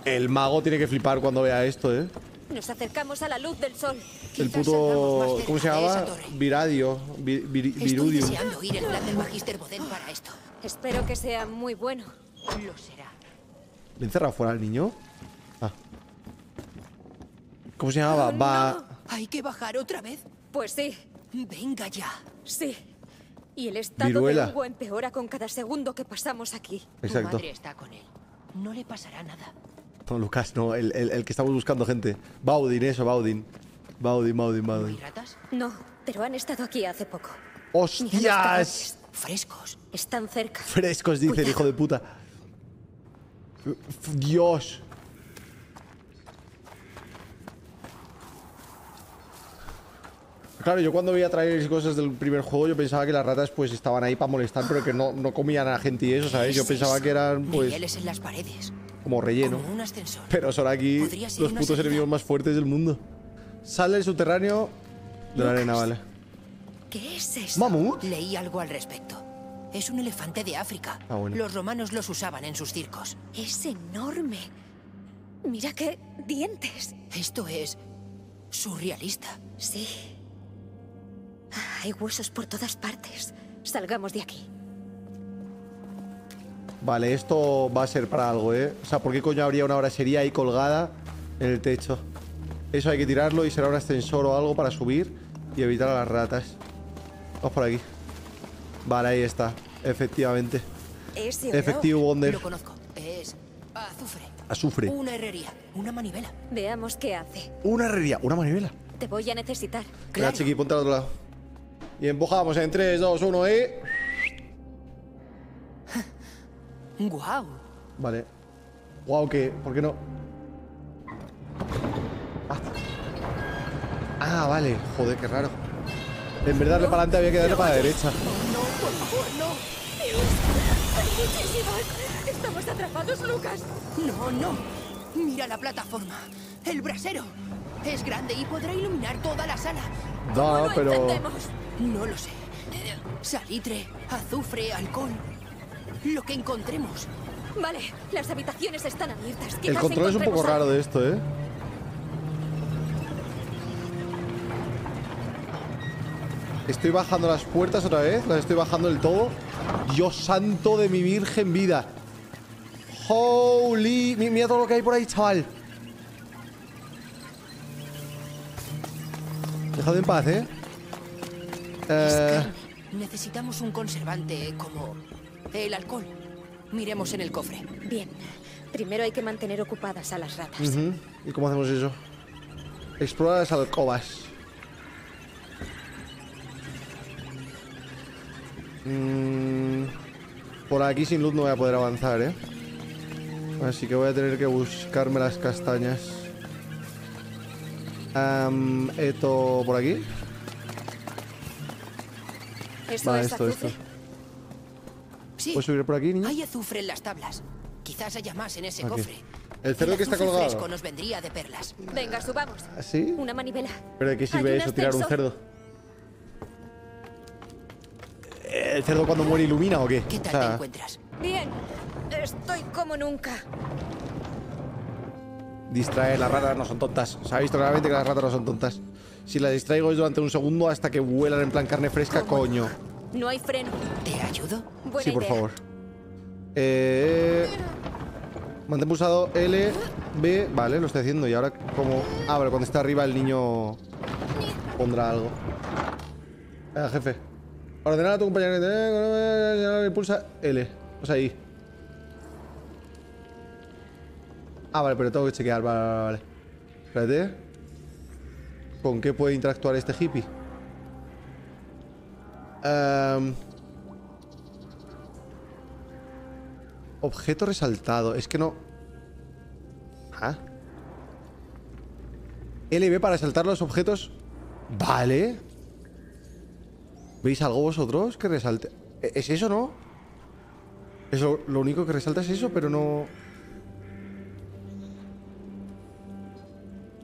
El mago tiene que flipar cuando vea esto, ¿eh? Nos acercamos a la luz del sol. El puto... ¿Cómo se llama? Viradio. Vi- viri- Estoy deseando oír el plan del Magister Boden para esto. Espero que sea muy bueno. Lo será. ¿Le he encerrado fuera al niño? Ah. ¿Cómo se llamaba? Va... ¿Hay que bajar otra vez? Pues sí. Venga ya. Sí. Y el estado Viruela. de Hugo empeora con cada segundo que pasamos aquí. Exacto. Tu madre está con él. No le pasará nada. No, Lucas, no. El, el- el que estamos buscando gente. Baudin, eso, Baudin. Baudin, Baudin, Baudin. ¿Ratas? No, pero han estado aquí hace poco. ¡Hostias! Frescos. Están cerca. Frescos, dice el hijo de puta. Dios. Claro, yo cuando veía trailers y cosas del primer juego, yo pensaba que las ratas pues estaban ahí para molestar, pero que no, no comían a la gente y eso, ¿sabes? Yo ¿Qué es pensaba que eran pues en las paredes. Como relleno. Como un ascensor. Pero son aquí los putos enemigos más fuertes del mundo. Sale el subterráneo de la arena, vale. ¿Qué es eso? ¿Mamut? Leí algo al respecto. Es un elefante de África. Ah, bueno. Los romanos los usaban en sus circos. Es enorme. Mira qué dientes. Esto es surrealista. Sí. Ah, Hay huesos por todas partes. Salgamos de aquí. Vale, esto va a ser para algo, ¿eh? O sea, ¿por qué coño habría una brasería ahí colgada en el techo? Eso hay que tirarlo y será un ascensor o algo para subir y evitar a las ratas. Vamos por aquí. Vale, ahí está. Efectivamente. Efectivo Wonder. Lo conozco. Es azufre. Azufre. Una herrería. Una manivela. Veamos qué hace. Una herrería, una manivela. Te voy a necesitar. Venga, chiqui, ponte al otro lado. Y empujamos en 3, 2, 1 y... ¡Guau! Vale. Guau, ¿qué? ¿Por qué no? Ah. Ah, vale. Joder, qué raro. En de darle para adelante había que darle para la derecha. No, por favor, no. Dios. Estamos atrapados, Lucas. No, no. Mira la plataforma. El brasero. Es grande y podrá iluminar toda la sala. No, pero... No lo sé. Salitre, azufre, alcohol. Lo que encontremos. Vale, las habitaciones están abiertas. El control es un poco raro de esto, ¿eh? Estoy bajando las puertas otra vez. Las estoy bajando del todo. Dios santo de mi virgen vida. Holy... Mi- Mira todo lo que hay por ahí, chaval. Dejad en paz, ¿eh? Eh... Necesitamos un conservante como el alcohol. Miremos en el cofre. Bien. Primero hay que mantener ocupadas a las ratas. ¿Y cómo hacemos eso? Explora las alcobas. Mm, por aquí sin luz no voy a poder avanzar, ¿eh? Así que voy a tener que buscarme las castañas. Am, esto por aquí. ¿Eso Vale, es esto, esto. Sí. ¿Puedes subir por aquí, niño? Hay azufre en las tablas. Quizás haya más en ese Aquí. cofre. El cerdo que está colgado. fresco nos vendría de perlas. Venga, subamos. ¿Ah, ¿Sí? Una manivela. ¿Pero de qué sirve eso, tirar un cerdo? ¿El cerdo cuando muere ilumina o qué? ¿Qué tal O sea, te encuentras? Bien. Estoy como nunca. Distraer, las ratas no son tontas. Se ha visto claramente que las ratas no son tontas. Si las distraigo es durante un segundo hasta que vuelan en plan carne fresca, coño. No hay freno. ¿Te ayudo? Buena sí, por idea. favor. Eh, mantén pulsado L, B. Vale, lo estoy haciendo. Y ahora, como. Ah, vale, cuando está arriba el niño pondrá algo. Venga, jefe. Ordenar a tu compañero que pulsa L. O sea, ahí. Ah, vale, pero tengo que chequear. Vale, vale, vale. Espérate. ¿Con qué puede interactuar este hippie? Ehm, objeto resaltado. Es que no. Ah. LB para resaltar los objetos. Vale. ¿Veis algo vosotros que resalte? ¿E- ¿Es eso, no? Eso, lo único que resalta es eso, pero no.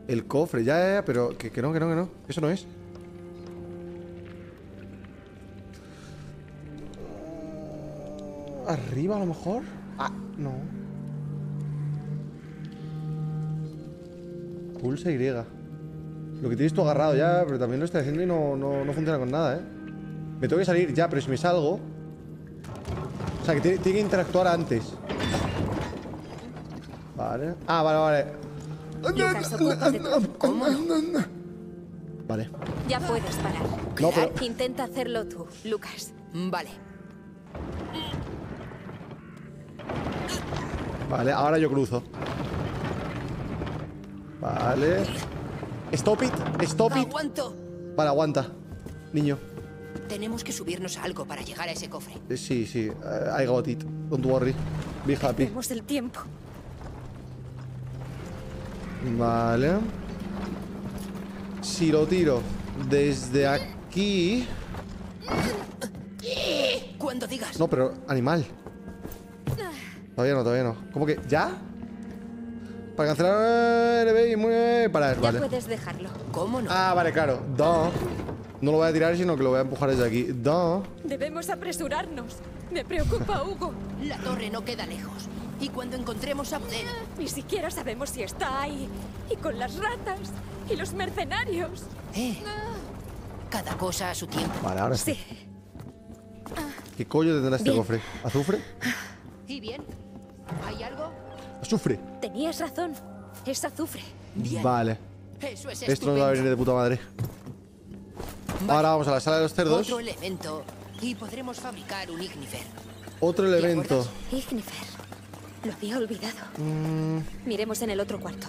El cofre, ya, ya, ya, pero que no, que no, que no. Eso no es. Arriba a lo mejor. Ah, no. Pulsa Y. Lo que tienes tú agarrado ya, pero también lo estoy haciendo y no, no, no funciona con nada, ¿eh? Me tengo que salir ya, pero si me salgo... O sea, que tiene, tiene que interactuar antes. Vale. Ah, vale, vale. Vale. Ya puedes parar. No, pero- Intenta hacerlo tú, Lucas. Vale. Vale, ahora yo cruzo. Vale. Stop it, stop it. Aguanto. Vale, aguanta. Niño. Tenemos que subirnos a algo para llegar a ese cofre. Eh, Sí, sí. eh, I got it. Don't worry. Be happy. Tenemos el tiempo. Vale. Si lo tiro desde aquí... Cuando digas. No, pero animal. Todavía no, todavía no. ¿Cómo que? ¿Ya? Para cancelar LB y muy... Parar, Ya vale. puedes dejarlo. ¿Cómo no? Ah, vale, claro. Da. No lo voy a tirar, sino que lo voy a empujar desde aquí. Da. Debemos apresurarnos. Me preocupa Hugo. La torre no queda lejos. Y cuando encontremos a Abdel, Ni siquiera sabemos si está ahí. Y con las ratas. Y los mercenarios. eh, cada cosa a su tiempo. Vale, ahora sí. Sí. ¿Qué coño tendrá este Bien. cofre? ¿Azufre? ¿Y bien? ¿Hay algo? ¡Azufre! Tenías razón. Es azufre. Bien. Vale. Eso es Esto nos va a venir de puta madre. Ahora vamos a la sala de los cerdos. Otro elemento. Y podremos fabricar un ignifer. Otro elemento. Ignifer. Lo había olvidado. Mm, Miremos en el otro cuarto.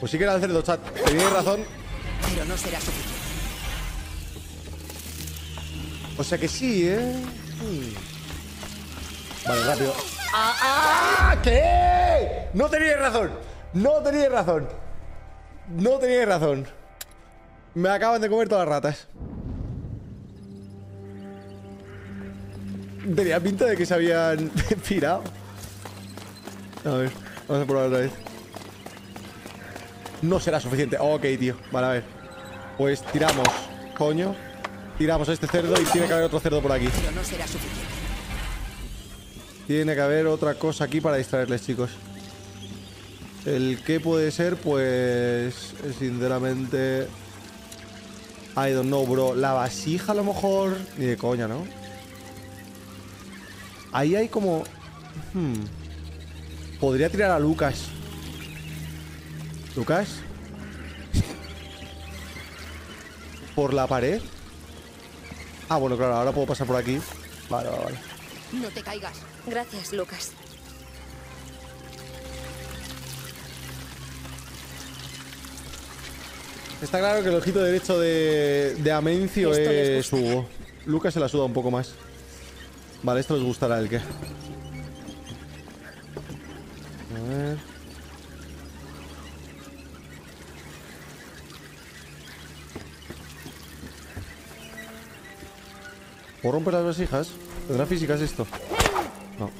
pues sí que era el cerdo, chat. Teníais razón. Pero no será suficiente. O sea que sí, ¿eh? Mm. Vale, rápido. ¡Ah! ¿Qué? No teníais razón. No teníais razón. No teníais razón. Me acaban de comer todas las ratas. Tenía pinta de que se habían pirado. A ver, vamos a probar otra vez. No será suficiente. Ok, tío. Vale, a ver. Pues tiramos. Coño. Tiramos a este cerdo y tiene que haber otro cerdo por aquí. No será suficiente. Tiene que haber otra cosa aquí para distraerles, chicos. El que puede ser, pues... Sinceramente... I don't know, bro. La vasija a lo mejor... Ni de coña, ¿no? Ahí hay como... Hmm. Podría tirar a Lucas. ¿Lucas? ¿Por la pared? Ah, bueno, claro, ahora puedo pasar por aquí. Vale, vale, vale. No te caigas. Gracias, Lucas. Está claro que el ojito derecho de, de Amencio es Hugo. Lucas se la suda un poco más. Vale, esto les gustará el qué. A ver. ¿Puedo romper las vasijas? ¿Tendrá físicas esto? No.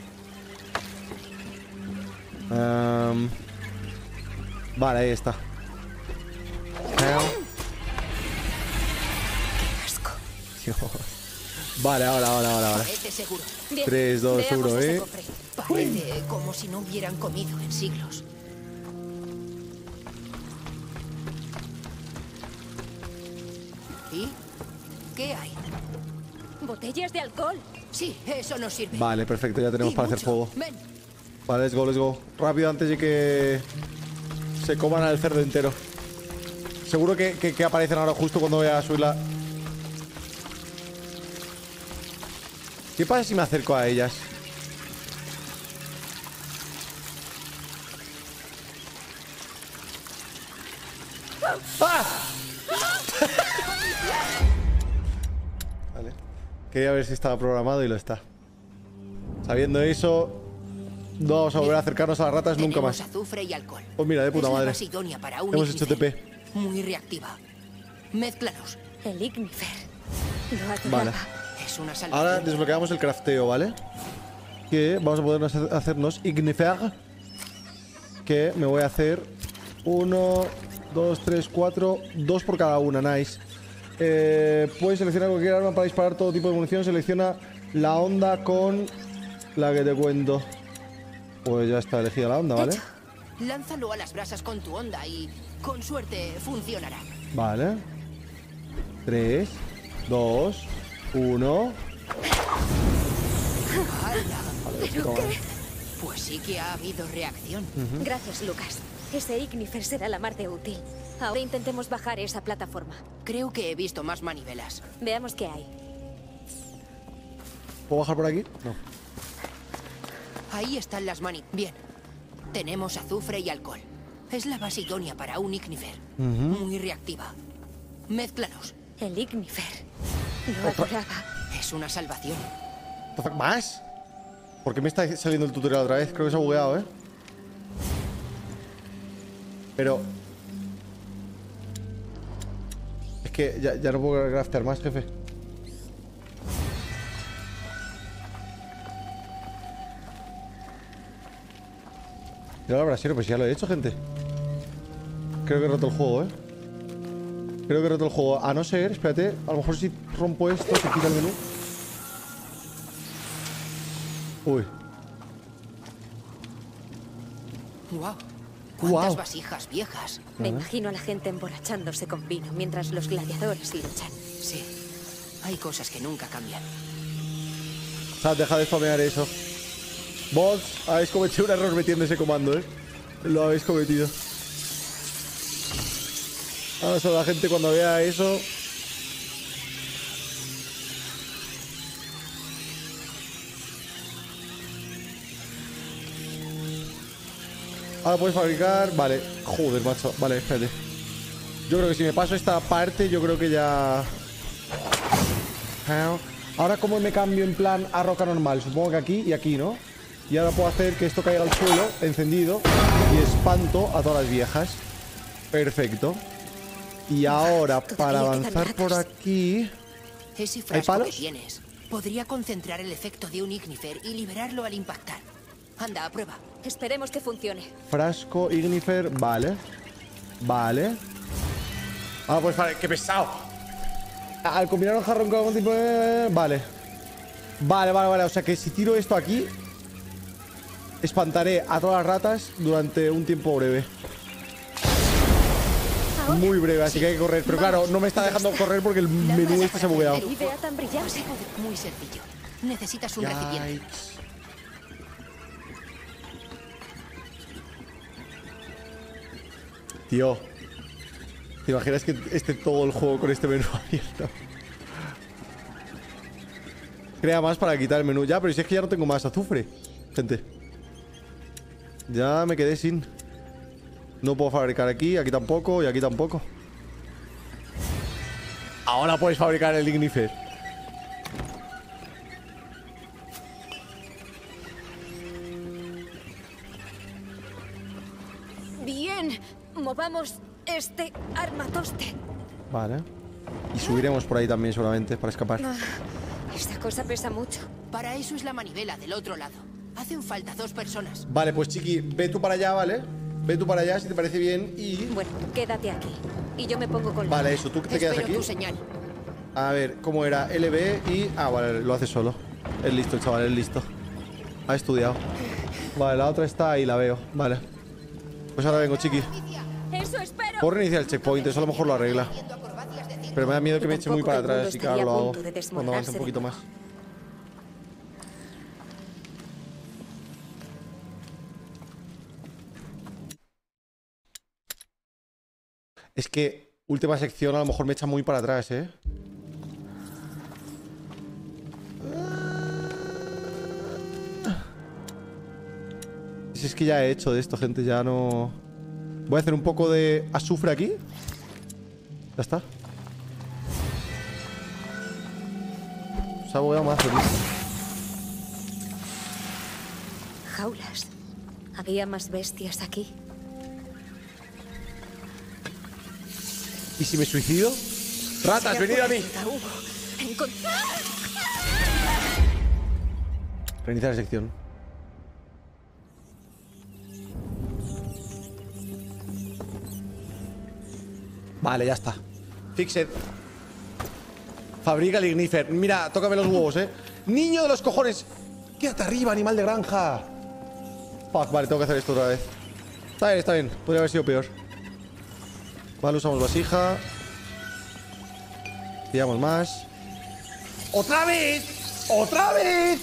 Em, vale, ahí está. Dios. Vale, ahora, ahora, ahora, ahora. Parece seguro. 3, 2, 1, ¿eh? Parece como si no hubieran comido en siglos. ¿Y qué hay? Botellas de alcohol. Sí, eso nos sirve. Vale, perfecto, ya tenemos Y para hacer mucho. fuego. Ven. Vale, let's go, let's go. Rápido antes de que se coman al cerdo entero. Seguro que, que- aparecen ahora justo cuando voy a subirla. ¿Qué pasa si me acerco a ellas? ¡Ah! Vale. Quería ver si estaba programado y lo está. Sabiendo eso, no vamos a volver a acercarnos a las ratas nunca más. azufre y alcohol. Pues mira, de puta es la madre. para un Hemos hecho. TP. Muy reactiva. Mézclalos. El ignifer. Lo Vale. Es una Ahora desbloqueamos el crafteo, ¿vale? Que vamos a poder hacer- hacernos ignifer. Que me voy a hacer uno, dos, tres, cuatro, dos por cada una, nice. Eh, puedes seleccionar cualquier arma para disparar todo tipo de munición. Selecciona la onda con la que te cuento. Pues ya está elegida la onda, ¿vale? Lánzalo a las brasas con tu onda y, con suerte, funcionará. Vale. Tres, dos, uno. ¡Hala! ¿Pero qué? Pues sí que ha habido reacción. Gracias, Lucas. Ese ignifer será la mar de útil. Ahora intentemos bajar esa plataforma. Creo que he visto más manivelas. Veamos qué hay. ¿Puedo bajar por aquí? No. Ahí están las mani... Bien. Tenemos azufre y alcohol. Es la base idónea para un ignifer. Muy reactiva. Mézclalos. El ignifer. Lo adoraba. Es una salvación. ¿Más? ¿Por qué me está saliendo el tutorial otra vez? Creo que se ha bugueado, ¿eh? Pero... Es que ya, ya no puedo craftear más, jefe. Ya lo brasero, pues ya lo he hecho, gente. Creo que he roto el juego, ¿eh? Creo que he roto el juego. A no ser, espérate, a lo mejor si rompo esto, se quita el menú. Uy. ¡Wow! ¿Cuántas Guau. vasijas viejas? Me imagino a la gente emborrachándose con vino mientras los gladiadores luchan. Sí. Hay cosas que nunca cambian. O sea, deja de spamear eso. Bots, habéis cometido un error metiendo ese comando, ¿eh? Lo habéis cometido. Ahora solo la gente cuando vea eso... Ahora puedes fabricar... Vale. Joder, macho. Vale, espérate. Yo creo que si me paso esta parte, yo creo que ya... Ahora cómo me cambio en plan a roca normal. Supongo que aquí y aquí, ¿no? Y ahora puedo hacer que esto caiga al suelo, encendido, y espanto a todas las viejas. Perfecto. Y ahora, para avanzar por aquí... Ese que palos? tienes podría concentrar el efecto de un ignifer y liberarlo al impactar. Anda, a prueba. Esperemos que funcione. Frasco, ignifer, vale. Vale. Ah, pues vale, qué pesado. Al combinar un jarrón con algún tipo de... Vale. Vale, vale, vale. O sea que si tiro esto aquí, espantaré a todas las ratas durante un tiempo breve. Muy breve, así que hay que correr. Pero claro, no me está dejando correr porque el menú este se ha bugueado. Muy sencillo. Necesitas un recipiente. Tío. ¿Te imaginas que esté todo el juego con este menú abierto? Crea más para quitar el menú. Ya, pero si es que ya no tengo más azufre, gente. Ya me quedé sin. No puedo fabricar aquí, aquí tampoco y aquí tampoco. Ahora puedes fabricar el Ignifer. Bien. Movamos este armatoste. Vale. Y subiremos por ahí también seguramente para escapar. Ah, Esta cosa pesa mucho. Para eso es la manivela del otro lado. Hacen falta dos personas. Vale, pues chiqui, ve tú para allá, ¿vale? Ve tú para allá si te parece bien y... Bueno, quédate aquí. Y yo me pongo con la... Vale, eso, tú te quedas Espero aquí. tu señal. A ver, ¿cómo era? LB y... Ah, vale, lo hace solo. Es listo, el chaval, es listo. Ha estudiado. Vale, la otra está ahí, la veo. Vale. Pues ahora vengo, chiqui. Eso espero. Por reiniciar el checkpoint, eso a lo mejor lo arregla. Pero me da miedo que me eche muy para atrás, así que ahora lo hago. Cuando avance un poquito más. Es que última sección a lo mejor me echa muy para atrás, ¿eh? Si es que ya he hecho de esto, gente, ya no... Voy a hacer un poco de azufre aquí. Ya está. Se ha bugueado más, ¿no? Jaulas. Había más bestias aquí. ¿Y si me suicido? ¡Ratas, venid a mí! Reiniciar la sección. Vale, ya está. Fixed. Fabrica el ignifer. Mira, tócame los huevos, eh. Niño de los cojones. Quédate arriba, animal de granja. Fuck, vale, tengo que hacer esto otra vez. Está bien, está bien. Podría haber sido peor. Vale, usamos vasija. Pillamos más. ¡Otra vez! ¡Otra vez!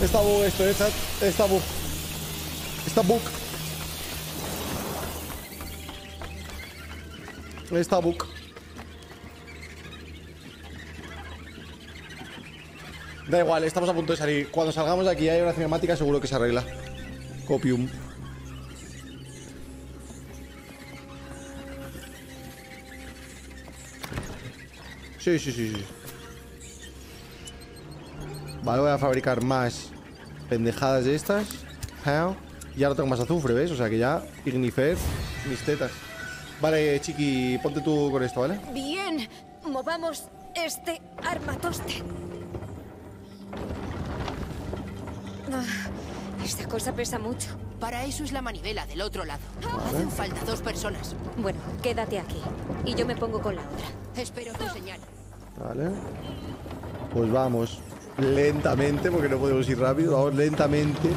Está bug esto, eh, chat. Está bug. Está bug. Está bug. Da igual, estamos a punto de salir. Cuando salgamos de aquí hay una cinemática, seguro que se arregla. Copium. Sí, sí, sí, sí. Vale, voy a fabricar más pendejadas de estas. Y ahora tengo más azufre, ¿ves? O sea que ya, Ignifer, mis tetas. Vale, chiqui, ponte tú con esto, ¿vale? Bien. Movamos este armatoste. Ah, esta cosa pesa mucho. Para eso es la manivela del otro lado. Hacen falta dos personas. Bueno, quédate aquí. Y yo me pongo con la otra. Espero tu señal. Vale. Pues vamos lentamente, porque no podemos ir rápido. Vamos lentamente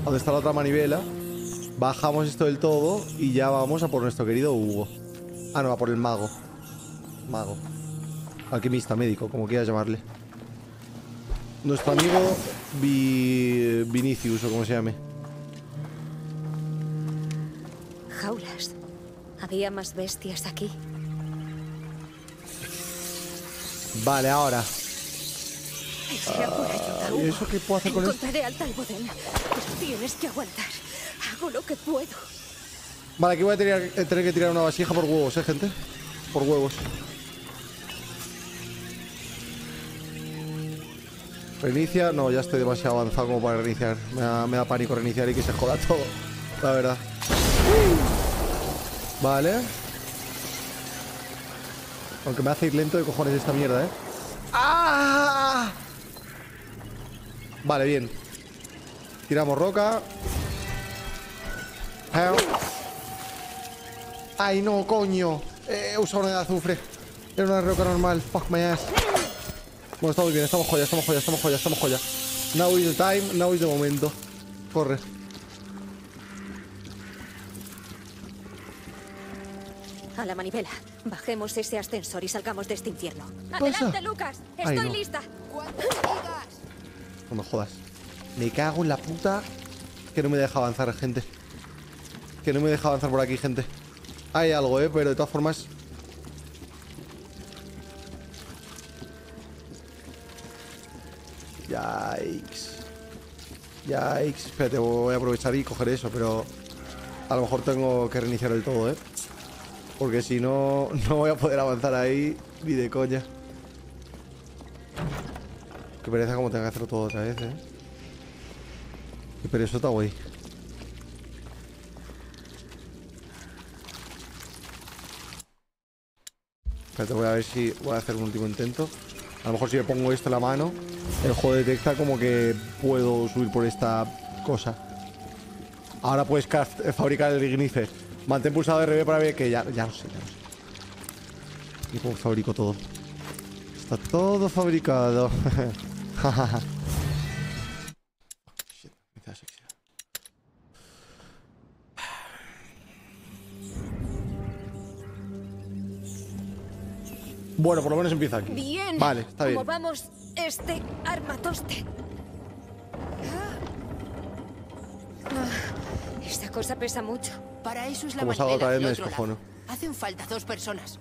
a donde está la otra manivela. Bajamos esto del todo y ya vamos a por nuestro querido Hugo. Ah, no, a por el mago. Mago. Alquimista, médico, como quieras llamarle. Nuestro amigo Vi- Vinicius, o como se llame. Jaulas. Había más bestias aquí. Vale, ahora. Ah, ¿Y eso qué puedo hacer con esto? Encontraré al Talboden. Pero tienes que aguantar. Hago lo que puedo. Vale, aquí voy a tener, tener que tirar una vasija por huevos, ¿eh, gente? Por huevos. Reinicia. No, ya estoy demasiado avanzado como para reiniciar. Me da, me da pánico reiniciar y que se joda todo. La verdad. Vale. Aunque me hace ir lento de cojones esta mierda, ¿eh? ¡Ah! Vale, bien. Tiramos roca. Ay, no, coño. Eh, He usado una de azufre. Era una roca normal. Fuck my ass. Bueno, estamos bien, estamos joya, estamos joya, estamos joya, estamos joya. Now is the time, now is the momento. Corre. A la manivela. Bajemos ese ascensor y salgamos de este infierno. Adelante, Lucas. Ay, no. lista. No me jodas. Me cago en la puta que no me deja avanzar, gente. Que no me deja avanzar por aquí, gente. Hay algo, eh, pero de todas formas. Yikes. Yikes. Espérate, voy a aprovechar y coger eso, pero... A lo mejor tengo que reiniciar el todo, ¿eh? Porque si no, no voy a poder avanzar ahí ni de coña. Qué pereza como tenga que hacerlo todo otra vez, ¿eh? Qué perezota, güey. Espérate, voy a ver si voy a hacer un último intento. A lo mejor si le pongo esto en la mano, el juego detecta como que puedo subir por esta cosa. Ahora puedes fabricar el ignifer. Mantén pulsado RB para ver que ya, ya lo sé, ya lo sé. Y como fabrico todo. Está todo fabricado. Bueno, por lo menos empieza aquí. Bien. Vale, está bien. ¿Cómo vamos este armatoste? Ah, esta cosa pesa mucho. Para eso es la Como otra vez me descojono. Hacen falta dos personas.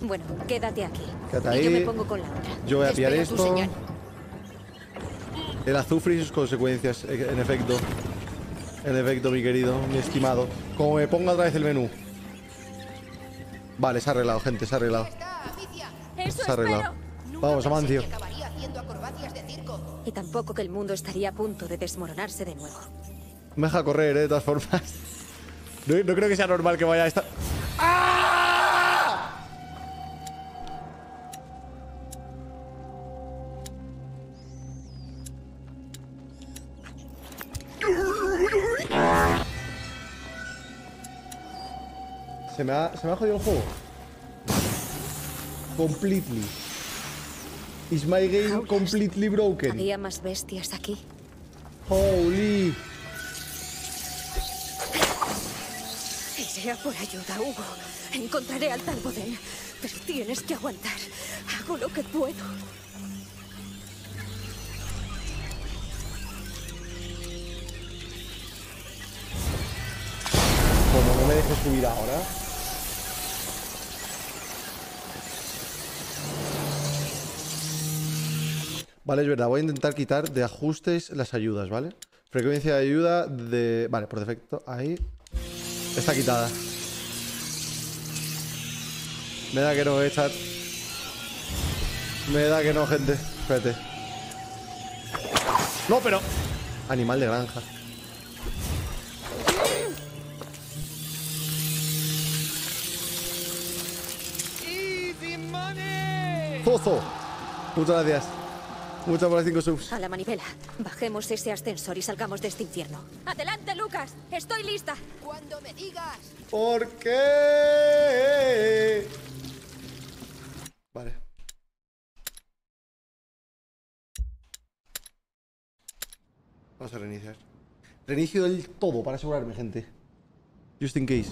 Bueno, quédate aquí. Quédate y yo ahí. me pongo con la otra. Yo voy a pillar esto. El azufre y sus consecuencias, e- en efecto. En efecto, mi querido, mi estimado. Como me ponga otra vez el menú. Vale, se ha arreglado, gente, se ha arreglado. Eso Se ha arreglado. Vamos, Amancio. Y tampoco que el mundo estaría a punto de desmoronarse de nuevo. Me deja correr, eh, de todas formas. No, no creo que sea normal que vaya a estar. Se me ha, se me ha jodido el juego. Completely. Is my game completely broken? Había más bestias aquí. Holy. Iré a por ayuda, Hugo. Encontraré al Talboden. Pero tienes que aguantar. Hago lo que puedo. Como no me dejes subir ahora. Vale, es verdad. Voy a intentar quitar de ajustes las ayudas, ¿vale? Frecuencia de ayuda de... Vale, por defecto. Ahí. Está quitada. Me da que no, eh, chat. Me da que no, gente. Espérate. No, pero... Animal de granja. Zozo. Muchas gracias. Muchas por las 5 subs. A la manivela. Bajemos ese ascensor y salgamos de este infierno. ¡Adelante, Lucas! ¡Estoy lista! Cuando me digas. ¿Por qué? Vale. Vamos a reiniciar. Reinicio del todo para asegurarme, gente. Just in case.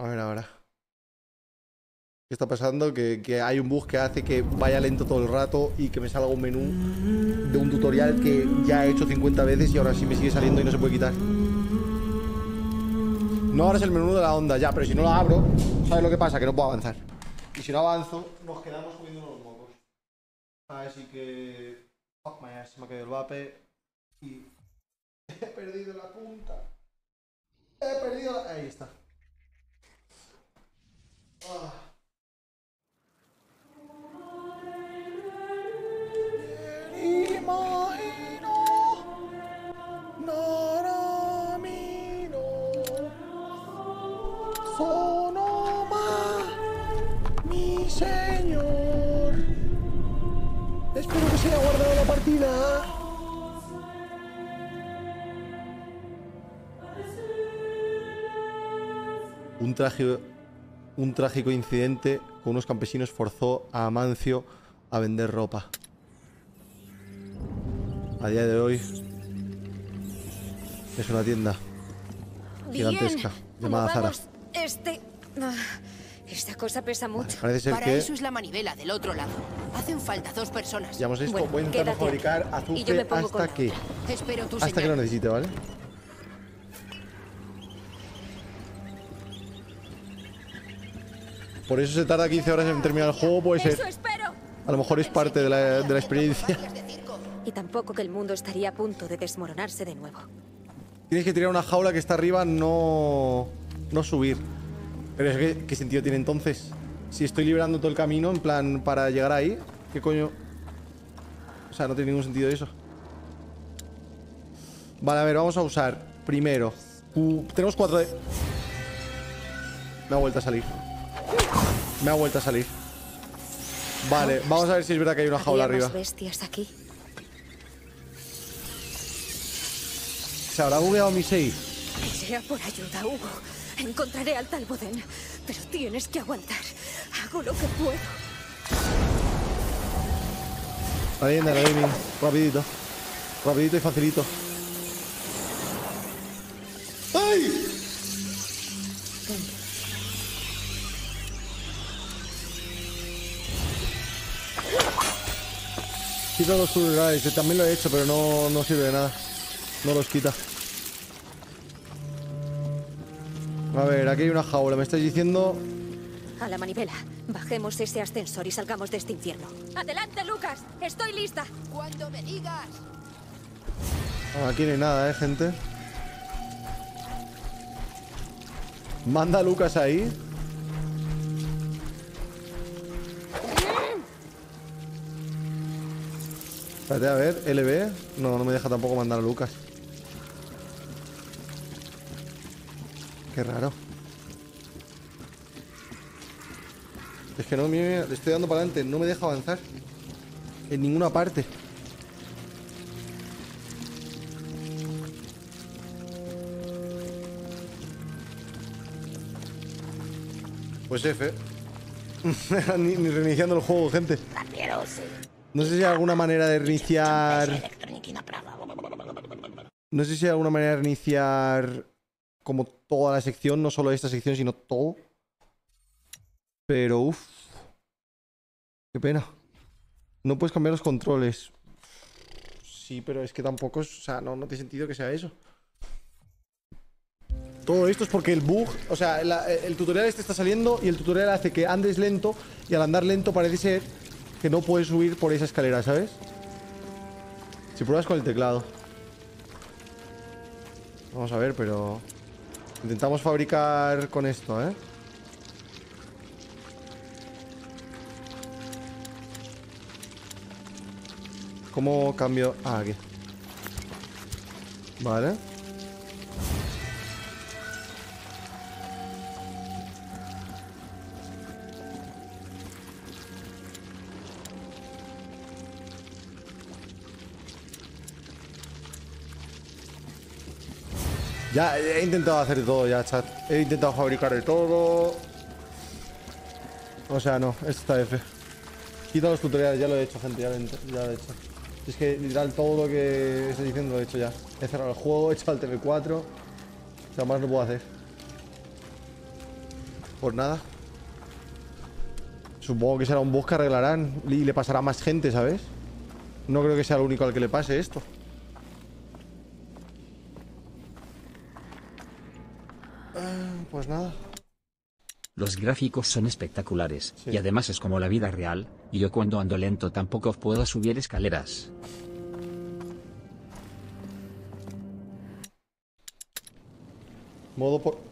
A ver ahora. ¿Qué está pasando? Que, que hay un bug que hace que vaya lento todo el rato y que me salga un menú de un tutorial que ya he hecho 50 veces y ahora sí me sigue saliendo y no se puede quitar. No ahora es el menú de la onda, ya, pero si no lo abro, ¿sabes lo que pasa? Que no puedo avanzar. Y si no avanzo, nos quedamos comiendo los mocos. Así que... Fuck my ass, me ha caído el vape y... He perdido la punta. He perdido la... Ahí está. Señor Espero que se haya guardado la partida Un trágico, un trágico incidente con unos campesinos forzó a Amancio a vender ropa. A día de hoy es una tienda gigantesca Bien. llamada ¿Cómo Zara. Este... ah, esta cosa pesa mucho. Parece ser Para que eso es la manivela del otro lado. Hacen falta dos personas. ya hemos esto. Bueno, Voy a intentar fabricar azufre hasta que Espero hasta que lo señal. necesite, ¿vale? Por eso se tarda 15 horas en terminar el juego, puede ser. ¡Eso espero! A lo mejor es parte de la, de la experiencia. Y tampoco que el mundo estaría a punto de desmoronarse de nuevo. Tienes que tirar una jaula que está arriba, no. No subir. Pero es que, ¿qué sentido tiene entonces? Si estoy liberando todo el camino, en plan, para llegar ahí, ¿qué coño? O sea, no tiene ningún sentido eso. Vale, a ver, vamos a usar primero. Uh, tenemos cuatro de. Me ha vuelto a salir. Me ha vuelto a salir. Vale, vamos a ver si es verdad que hay una jaula ¿Había más arriba. bestias aquí? ¿Se habrá bugueado mi save? Que sea por ayuda, Hugo. Encontraré al Talboden. Pero tienes que aguantar. Hago lo que puedo. La leyenda de gaming. Rapidito. Rapidito y facilito. ¡Ay! Quita los tutoriales, eh, también lo he hecho, pero no, no sirve de nada. No los quita. A ver, aquí hay una jaula. Me estáis diciendo. A la manivela. Bajemos ese ascensor y salgamos de este infierno. ¡Adelante, Lucas! ¡Estoy lista! Cuando me digas. Ah, Aquí no hay nada, eh, gente. Manda a Lucas ahí. Espérate, a ver, LB. No, no me deja tampoco mandar a Lucas. Qué raro. Es que no, mira, le estoy dando para adelante. No me deja avanzar. En ninguna parte. Pues F. ni reiniciando el juego, gente. No sé si hay alguna manera de reiniciar. No sé si hay alguna manera de reiniciar como toda la sección, no solo esta sección, sino todo. Pero uff. Qué pena. No puedes cambiar los controles. Sí, pero es que tampoco es. O sea, no, no tiene sentido que sea eso. Todo esto es porque el bug, o sea, la- el tutorial este está saliendo y el tutorial hace que andes lento y al andar lento parece ser que no puedes subir por esa escalera, ¿sabes? Si pruebas con el teclado. Vamos a ver, pero... Intentamos fabricar con esto, ¿eh? ¿Cómo cambio? Ah, aquí. Vale. Ya he intentado hacer de todo ya, chat. He intentado fabricar de todo. O sea, no, esto está F. Quita los tutoriales, ya lo he hecho, gente, ya lo he, ya lo he hecho. Es que literal todo lo que estoy diciendo lo he hecho ya. He cerrado el juego, he echado el TV4. O sea, más no puedo hacer. Por nada. Supongo que será un bug que arreglarán y le pasará a más gente, ¿sabes? No creo que sea el único al que le pase esto. Pues nada. Los gráficos son espectaculares, y además es como la vida real, y yo cuando ando lento tampoco puedo subir escaleras. Modo por...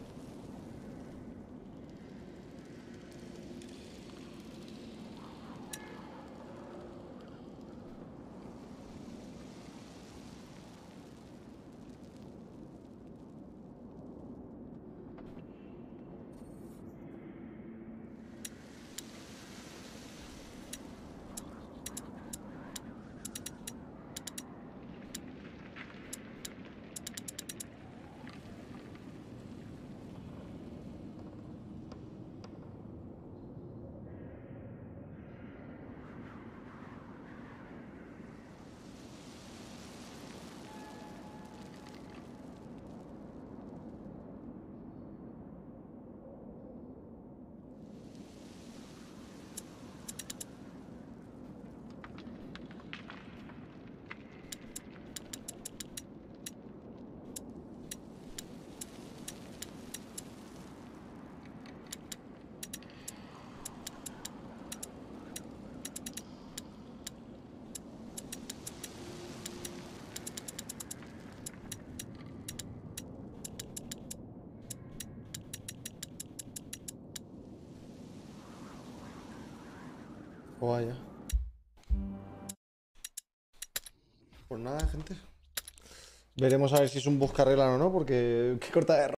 gente. Veremos a ver si es un buscarrela o no, porque qué corta de